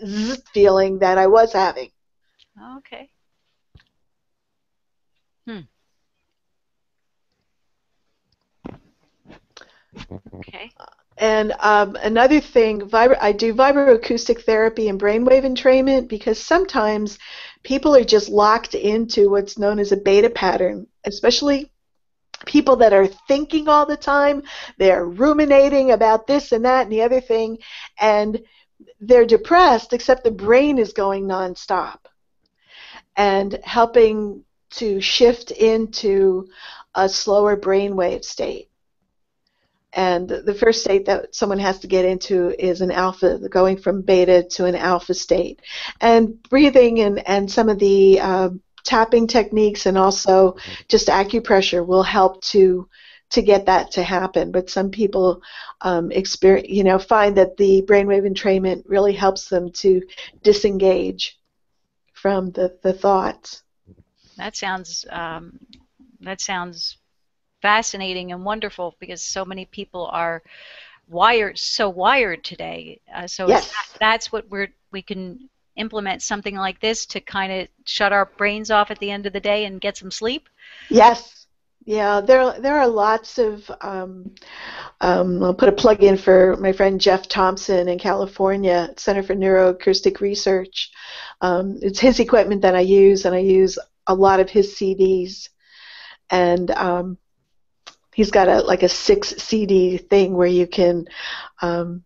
feeling that I was having. Okay. Hmm. Okay. And um, another thing, vibra- I do vibroacoustic therapy and brainwave entrainment because sometimes people are just locked into what's known as a beta pattern, especially people that are thinking all the time. They're ruminating about this and that and the other thing, and they're depressed, except the brain is going nonstop. And helping to shift into a slower brainwave state. And the first state that someone has to get into is an alpha, going from beta to an alpha state. And breathing and, and some of the uh, tapping techniques and also just acupressure will help to to get that to happen. But some people um, experience, you know, find that the brainwave entrainment really helps them to disengage from the, the thoughts. That sounds um, that sounds fascinating and wonderful because so many people are wired so wired today. Uh, so yes. that, that's what we're we can implement something like this to kind of shut our brains off at the end of the day and get some sleep. Yes. Yeah, there there are lots of. Um, um, I'll put a plug in for my friend Jeff Thompson in California, Center for Neuroacoustic Research. Um, it's his equipment that I use, and I use a lot of his CDs, and um, he's got a like a six CD thing where you can um,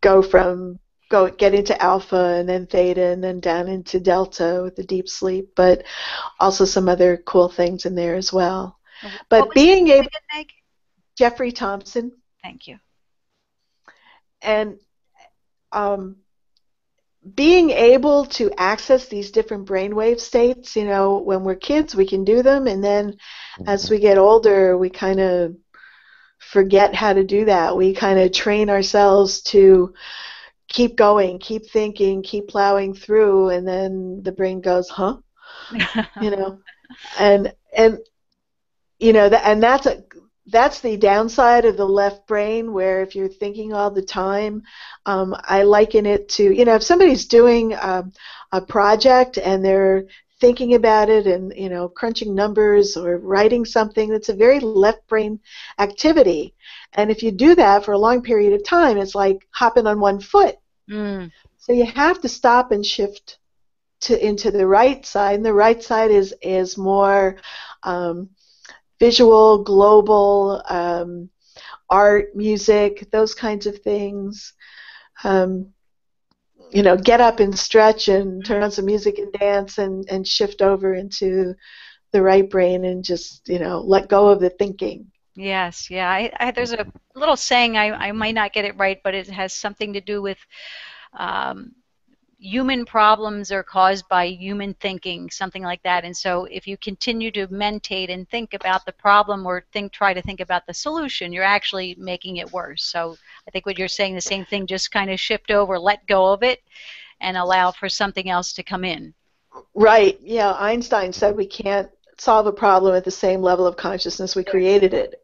go from go get into alpha and then theta and then down into delta with the deep sleep, but also some other cool things in there as well. But being able, Jeffrey Thompson. Thank you. And um, being able to access these different brainwave states, you know, when we're kids, we can do them, and then as mm-hmm. we get older, we kind of forget how to do that. We kind of train ourselves to keep going, keep thinking, keep plowing through, and then the brain goes, "Huh?" you know, and and you know that, and that's a that's the downside of the left brain where if you're thinking all the time um, i liken it to you know if somebody's doing um, a project and they're thinking about it and you know crunching numbers or writing something that's a very left brain activity. And if you do that for a long period of time it's like hopping on one foot. Mm. so you have to stop and shift to into the right side. And the right side is is more um, visual, global, um, art, music, those kinds of things. Um, you know, get up and stretch and turn on some music and dance and, and shift over into the right brain and just, you know, let go of the thinking. Yes, yeah. I, I, there's a little saying, I, I might not get it right, but it has something to do with um, human problems are caused by human thinking, something like that. And so if you continue to mentate and think about the problem or think try to think about the solution, you're actually making it worse. So I think what you're saying the same thing, just kind of shift over, let go of it and allow for something else to come in. Right. Yeah, Einstein said we can't solve a problem at the same level of consciousness we created it.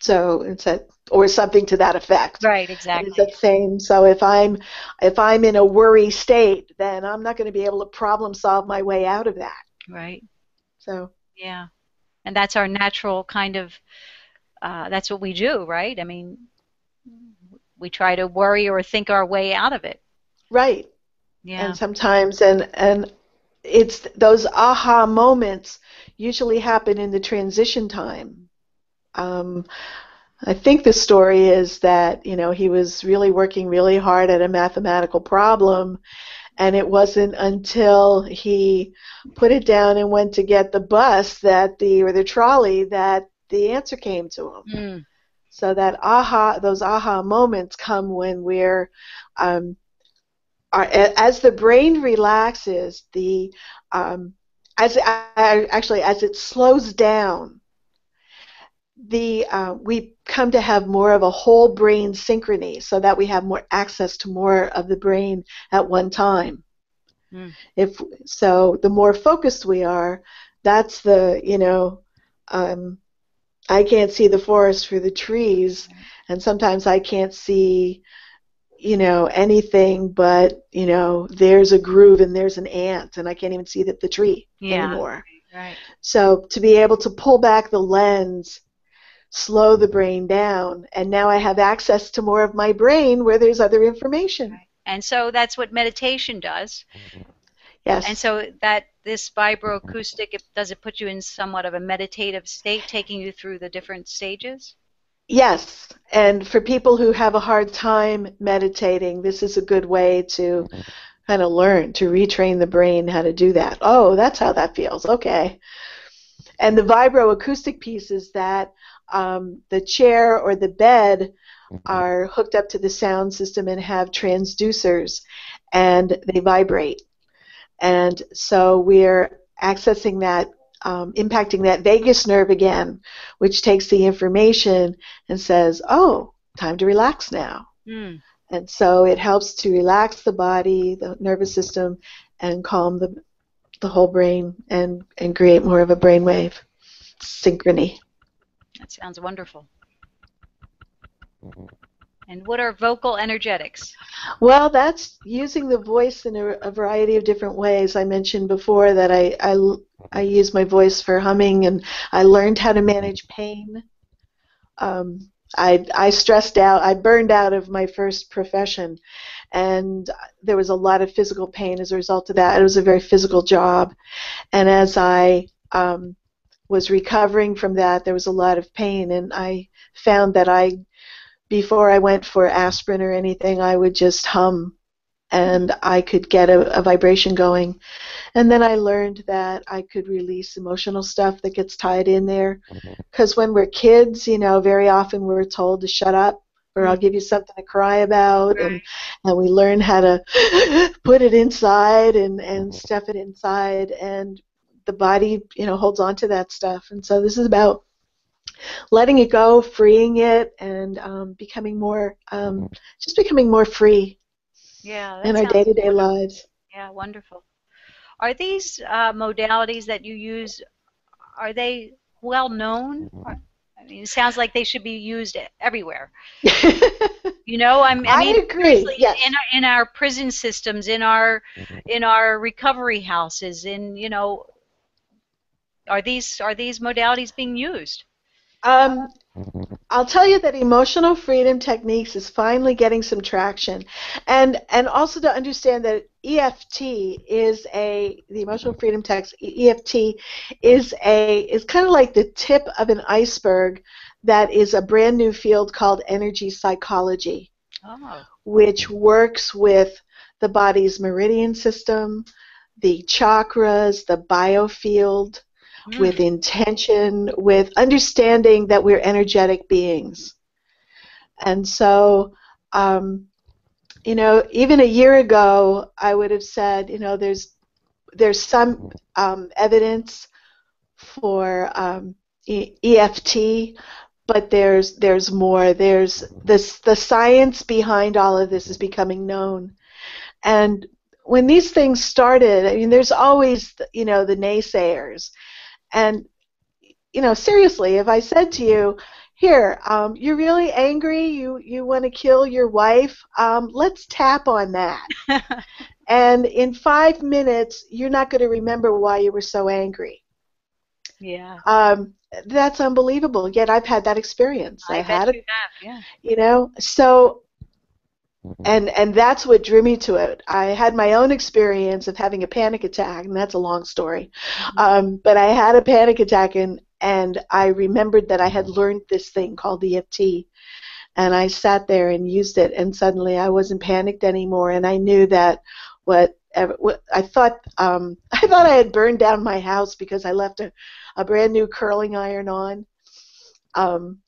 So it's a, or something to that effect. Right, exactly. It's the same. So if I'm if I'm in a worry state, then I'm not going to be able to problem solve my way out of that. Right. So yeah, and that's our natural kind of. Uh, that's what we do, right? I mean, we try to worry or think our way out of it. Right. Yeah. And sometimes, and and it's those aha moments usually happen in the transition time um, I think the story is that you know he was really working really hard at a mathematical problem, and it wasn't until he put it down and went to get the bus that the or the trolley that the answer came to him. Mm. So that aha, those aha moments come when we're um, are, as the brain relaxes, the um, as actually as it slows down the uh, we come to have more of a whole brain synchrony so that we have more access to more of the brain at one time mm. if so the more focused we are that's the you know um, i can't see the forest for the trees and sometimes i can't see you know anything but you know there's a groove and there's an ant and i can't even see the, the tree yeah. anymore right so to be able to pull back the lens slow the brain down. And now I have access to more of my brain where there's other information. And so that's what meditation does. Yes. And so that this vibroacoustic, it, does it put you in somewhat of a meditative state, taking you through the different stages? Yes. And for people who have a hard time meditating, this is a good way to kind of learn, to retrain the brain how to do that. Oh, that's how that feels. Okay. And the vibroacoustic piece is that um, the chair or the bed mm-hmm. are hooked up to the sound system and have transducers and they vibrate. And so we're accessing that, um, impacting that vagus nerve again, which takes the information and says, oh, time to relax now. Mm. And so it helps to relax the body, the nervous system, and calm the, the whole brain and, and create more of a brainwave synchrony. That sounds wonderful. And what are vocal energetics? Well, that's using the voice in a, a, variety of different ways. I mentioned before that I, I, I use my voice for humming, and I learned how to manage pain. Um, I, I stressed out, I burned out of my first profession, and there was a lot of physical pain as a result of that. It was a very physical job. And as I um, was recovering from that, there was a lot of pain, and I found that I, before I went for aspirin or anything, I would just hum, and I could get a, a vibration going. And then I learned that I could release emotional stuff that gets tied in there, because mm-hmm. when we're kids, you know, very often we're told to shut up or I'll give you something to cry about, and and we learn how to put it inside and and mm-hmm. stuff it inside, and the body, you know, holds on to that stuff. And so this is about letting it go, freeing it, and um, becoming more, um, just becoming more free. Yeah, in our day-to-day lives. Yeah, wonderful. Are these uh, modalities that you use? Are they well known? I mean, it sounds like they should be used everywhere. you know, I'm, I, mean, I agree. Yes. In, our, in our prison systems, in our in our recovery houses, in you know, are these are these modalities being used? Um, I'll tell you that emotional freedom techniques is finally getting some traction, and and also to understand that EFT is a the emotional freedom text EFT is a is kind of like the tip of an iceberg that is a brand new field called energy psychology, oh. which works with the body's meridian system, the chakras, the biofield, mm. with intention, with understanding that we're energetic beings. And so, um, you know, even a year ago, I would have said, you know, there's there's some um, evidence for um, e- EFT, but there's there's more. There's this the science behind all of this is becoming known, and when these things started, I mean, there's always you know the naysayers, and you know seriously, if I said to you, here, um, you're really angry, you you want to kill your wife, um, let's tap on that. and in five minutes, you're not going to remember why you were so angry. Yeah. Um, that's unbelievable. Yet I've had that experience. I, I had it. You, have, yeah. you know, so and and that's what drew me to it. I had my own experience of having a panic attack, and that's a long story. Mm-hmm. Um, but I had a panic attack, and and I remembered that I had learned this thing called EFT, and I sat there and used it, and suddenly I wasn't panicked anymore, and I knew that what I thought um, I thought I had burned down my house because I left a, a brand new curling iron on, um,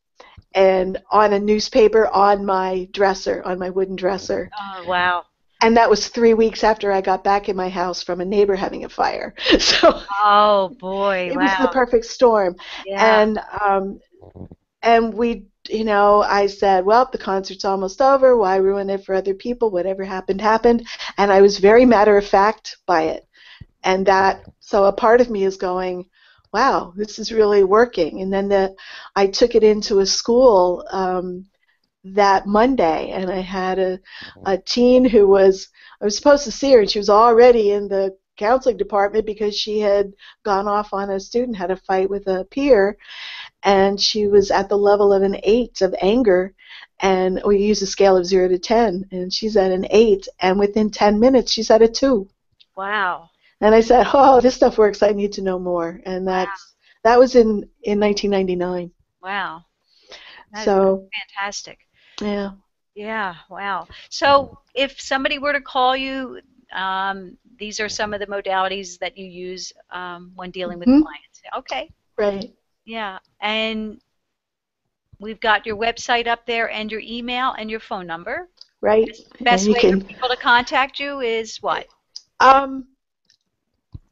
and on a newspaper on my dresser, on my wooden dresser. Oh wow! And that was three weeks after I got back in my house from a neighbor having a fire. So oh boy, it wow. was the perfect storm. Yeah. And um, and we you know, I said, well, the concert's almost over. Why ruin it for other people? Whatever happened, happened. And I was very matter of fact by it. And that, so a part of me is going, wow, this is really working. And then the, I took it into a school um, that Monday, and I had a, a teen who was, I was supposed to see her, and she was already in the counseling department because she had gone off on a student, had a fight with a peer, and she was at the level of an eight of anger and we use a scale of zero to ten and she's at an eight and within ten minutes she's at a two. Wow and i said oh this stuff works. I need to know more. And that's wow. that was in in 1999 wow. That so fantastic. Yeah. Yeah wow. So if somebody were to call you um, these are some of the modalities that you use um, when dealing with mm-hmm. clients. Okay. Right. Yeah, and we've got your website up there and your email and your phone number. Right. Best way can, for people to contact you is what? Um,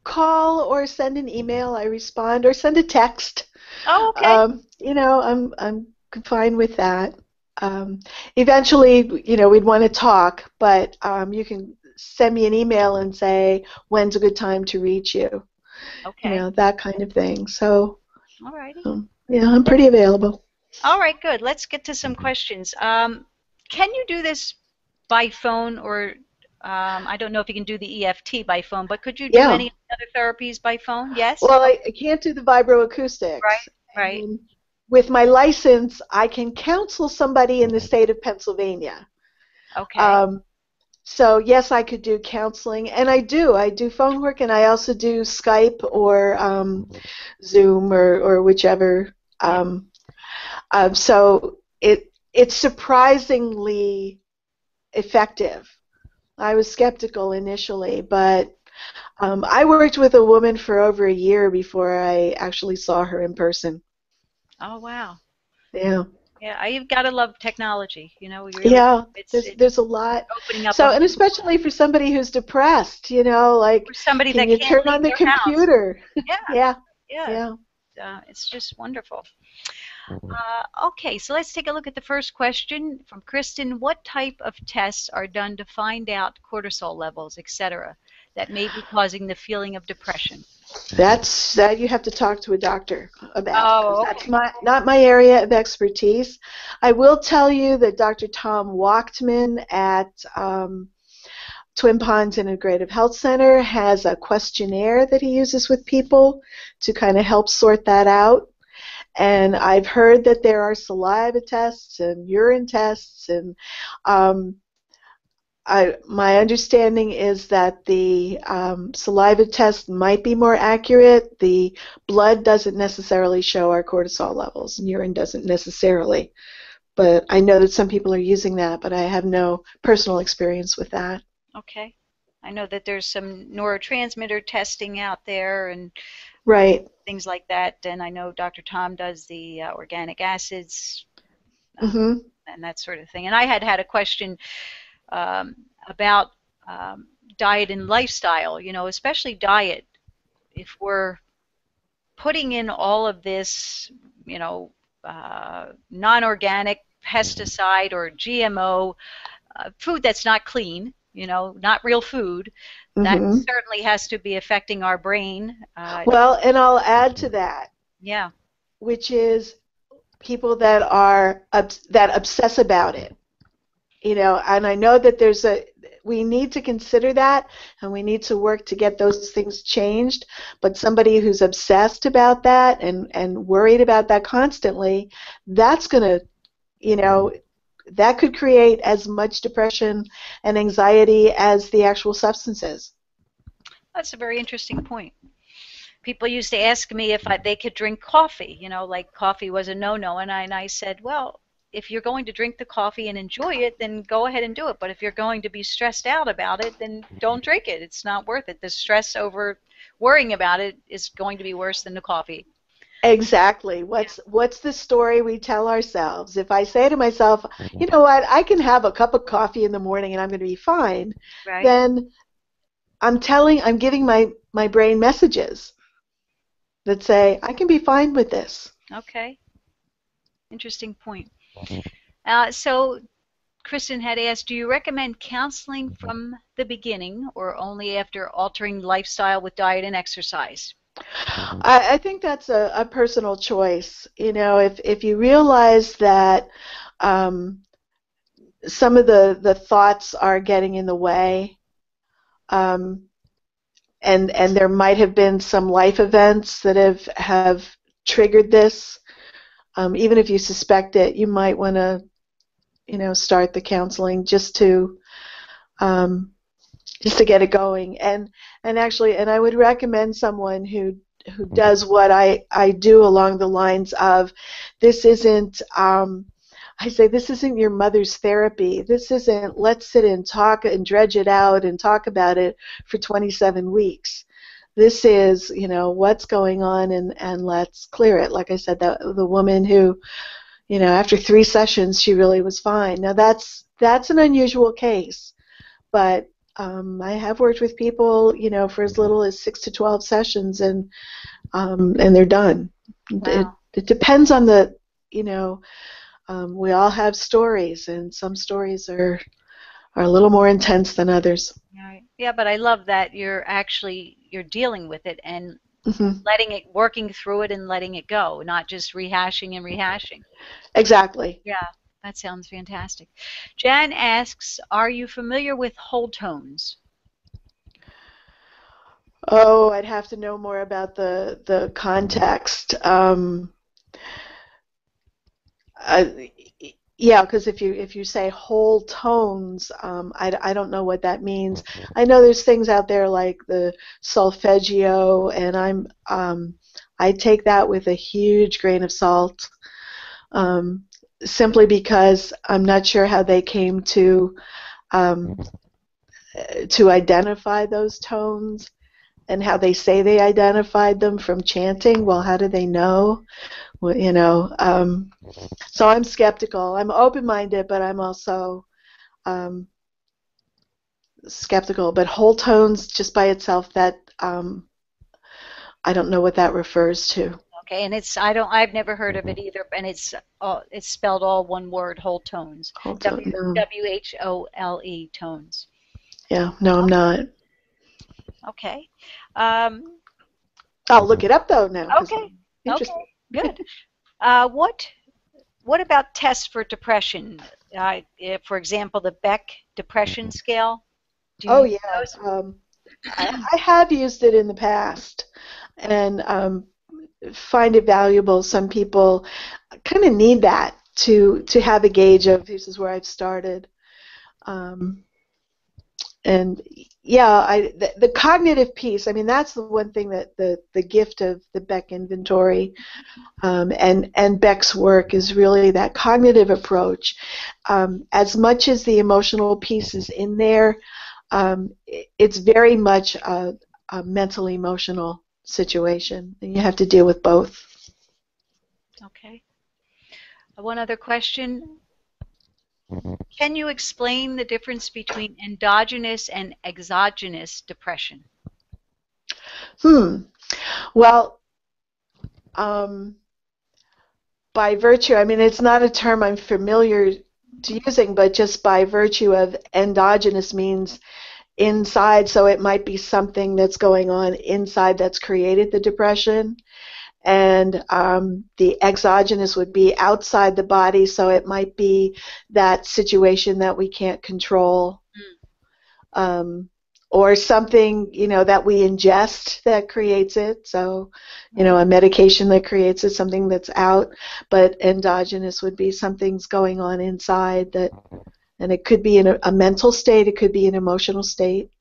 call or send an email. I respond or send a text. Oh, okay. Um, you know, I'm I'm fine with that. Um, eventually, you know, we'd want to talk, but um, you can send me an email and say when's a good time to reach you. Okay. You know, that kind of thing. So all righty. Um, yeah, I'm pretty available. All right, good. Let's get to some questions. Um, can you do this by phone or um, I don't know if you can do the EFT by phone, but could you do yeah. any other therapies by phone? Yes? Well, I, I can't do the vibroacoustics. Right, right. With my license, I can counsel somebody in the state of Pennsylvania. Okay. Um, so yes, I could do counseling, and I do. I do phone work, and I also do Skype or um, Zoom or or whichever. Um, uh, so it it's surprisingly effective. I was skeptical initially, but um, I worked with a woman for over a year before I actually saw her in person. Oh wow! Yeah. Yeah, you've got to love technology. You know, really, yeah. There's, there's a lot. Opening up. So, and especially for somebody who's depressed, you know, like for somebody can that you can't turn on the house. computer? Yeah. yeah. Yeah. Yeah. Uh, it's just wonderful. Uh, okay, so let's take a look at the first question from Kristen. What type of tests are done to find out cortisol levels, etc., that may be causing the feeling of depression? That's that you have to talk to a doctor about. Oh, okay. That's my not my area of expertise. I will tell you that Dr. Tom Wachtman at um, Twin Ponds Integrative Health Center has a questionnaire that he uses with people to kind of help sort that out. And I've heard that there are saliva tests and urine tests and um, I, my understanding is that the um, saliva test might be more accurate. The blood doesn't necessarily show our cortisol levels, and urine doesn't necessarily. But I know that some people are using that, but I have no personal experience with that. Okay. I know that there's some neurotransmitter testing out there and Right. things like that. And I know Dr. Tom does the uh, organic acids hmm and that sort of thing. And I had had a question um, about um, diet and lifestyle, you know, especially diet. If we're putting in all of this, you know, uh, non organic pesticide or GMO uh, food that's not clean, you know, not real food, that hmm certainly has to be affecting our brain. Uh, Well, and I'll add to that, yeah, which is people that are that obsess about it. You know, and I know that there's a we need to consider that and we need to work to get those things changed, but somebody who's obsessed about that and and worried about that constantly, that's going to, you know, that could create as much depression and anxiety as the actual substances. that's a very interesting point. People used to ask me if I, they could drink coffee, you know, like coffee was a no-no, and I, and I said, well, if you're going to drink the coffee and enjoy it, then go ahead and do it. But if you're going to be stressed out about it, then don't drink it. It's not worth it. The stress over worrying about it is going to be worse than the coffee. Exactly. What's what's the story we tell ourselves? If I say to myself, you know what, I can have a cup of coffee in the morning and I'm going to be fine, Right? then I'm telling I'm giving my my brain messages that say I can be fine with this. Okay. Interesting point. Uh, so, Kristen had asked, do you recommend counseling from the beginning or only after altering lifestyle with diet and exercise? I, I think that's a, a personal choice. You know, if if you realize that um, some of the the thoughts are getting in the way, um, and and there might have been some life events that have have triggered this. Um, even if you suspect it, you might want to, you know, start the counseling just to um, just to get it going. And and actually, and I would recommend someone who who does what I I do along the lines of, this isn't. Um, I say this isn't your mother's therapy. This isn't let's sit and talk and dredge it out and talk about it for 27 weeks. This is, you know, what's going on and, and let's clear it. Like I said, the the woman who, you know, after three sessions she really was fine. Now that's that's an unusual case, but um, I have worked with people, you know, for as little as six to 12 sessions and um, and they're done. It, Wow. it depends on the, you know, um, we all have stories, and some stories are are a little more intense than others. Right. Yeah, but I love that you're actually you're dealing with it and hmm letting it, working through it and letting it go, not just rehashing and rehashing. Exactly. Yeah, that sounds fantastic. Jan asks, are you familiar with whole tones? Oh, I'd have to know more about the the context. Um, yeah, because if you if you say whole tones, um, I, I don't know what that means. I know there's things out there like the solfeggio, and I'm um, I take that with a huge grain of salt, um, simply because I'm not sure how they came to um, uh, to identify those tones and how they say they identified them from chanting. Well, how do they know? Well, you know, um, so I'm skeptical. I'm open-minded, but I'm also um, skeptical. But whole tones, just by itself, that um, I don't know what that refers to. Okay, and it's I don't I've never heard of it either, and it's uh, it's spelled all one word, whole tones. Whole tone, W no. W H O L E tones. Yeah, no, I'm not. Okay. Um, I'll look it up though now. Okay, okay, good. Uh, what what about tests for depression? Uh, if, for example, the Beck depression scale. Do you Oh yeah, um, I, I have used it in the past, and um, find it valuable. Some people kind of need that to to have a gauge of this is where I've started. Um, and yeah, I the, the cognitive piece. I mean, that's the one thing that the the gift of the Beck inventory um, and and Beck's work is really that cognitive approach. Um, as much as the emotional piece is in there, um, it's very much a, a mental emotional situation, and you have to deal with both. Okay. One other question. Can you explain the difference between endogenous and exogenous depression? Hmm. Well, um, by virtue, I mean, it's not a term I'm familiar to using, but just by virtue of endogenous means inside, so it might be something that's going on inside that's created the depression and um, the exogenous would be outside the body, so it might be that situation that we can't control, mm. um, or something you know that we ingest that creates it. So, you know, a medication that creates it, something that's out, but endogenous would be something's going on inside that, and it could be in a, a mental state, it could be an emotional state.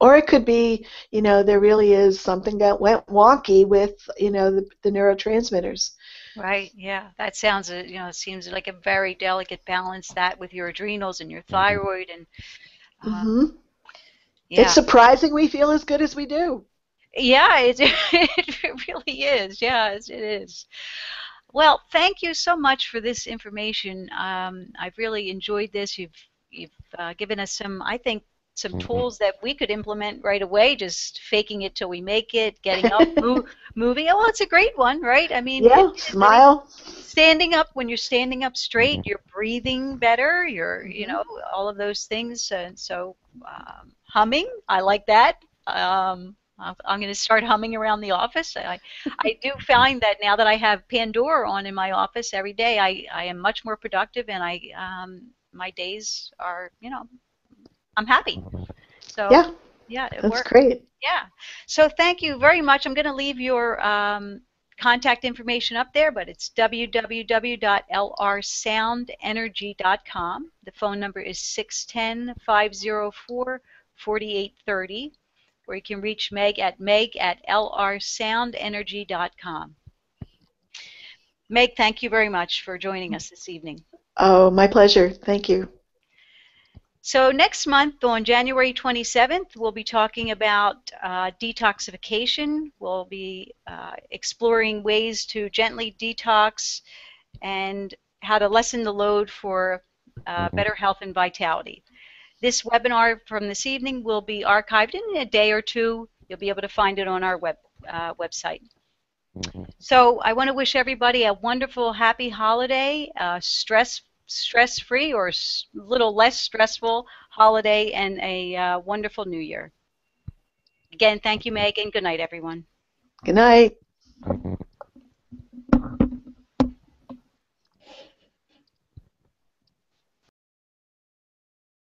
Or it could be, you know, there really is something that went wonky with, you know, the, the neurotransmitters. Right. Yeah. That sounds, uh, you know, it seems like a very delicate balance. That with your adrenals and your thyroid and. Um, mm-hmm. Yeah. It's surprising we feel as good as we do. Yeah, it, it really is. Yeah, it is. Well, thank you so much for this information. Um, I've really enjoyed this. You've you've uh, given us some, I think, some mm-hmm. tools that we could implement right away, just faking it till we make it, getting up, move, moving. Oh, it's a great one, right? I mean, yeah, it, smile. Standing up when you're standing up straight, mm-hmm. you're breathing better. You're, you mm-hmm. know, all of those things. And so, um, humming, I like that. Um, I'm going to start humming around the office. I, I do find that now that I have Pandora on in my office every day, I, I am much more productive and I um, my days are, you know, I'm happy. So yeah, yeah, it that's worked. great. Yeah. So thank you very much. I'm going to leave your um, contact information up there, but it's www.lrsoundenergy.com. The phone number is 610-504-4830, or you can reach Meg at meg at lrsoundenergy.com. Meg, thank you very much for joining us this evening. Oh, my pleasure. Thank you. So next month, on January 27th, we'll be talking about uh, detoxification. We'll be uh, exploring ways to gently detox and how to lessen the load for uh, mm-hmm. better health and vitality. This webinar from this evening will be archived in a day or two. You'll be able to find it on our web uh, website. Mm-hmm. So I want to wish everybody a wonderful, happy holiday, uh, stress stress-free or a little less stressful holiday and a uh, wonderful new year. Again, thank you, Megan. Good night, everyone. Good night.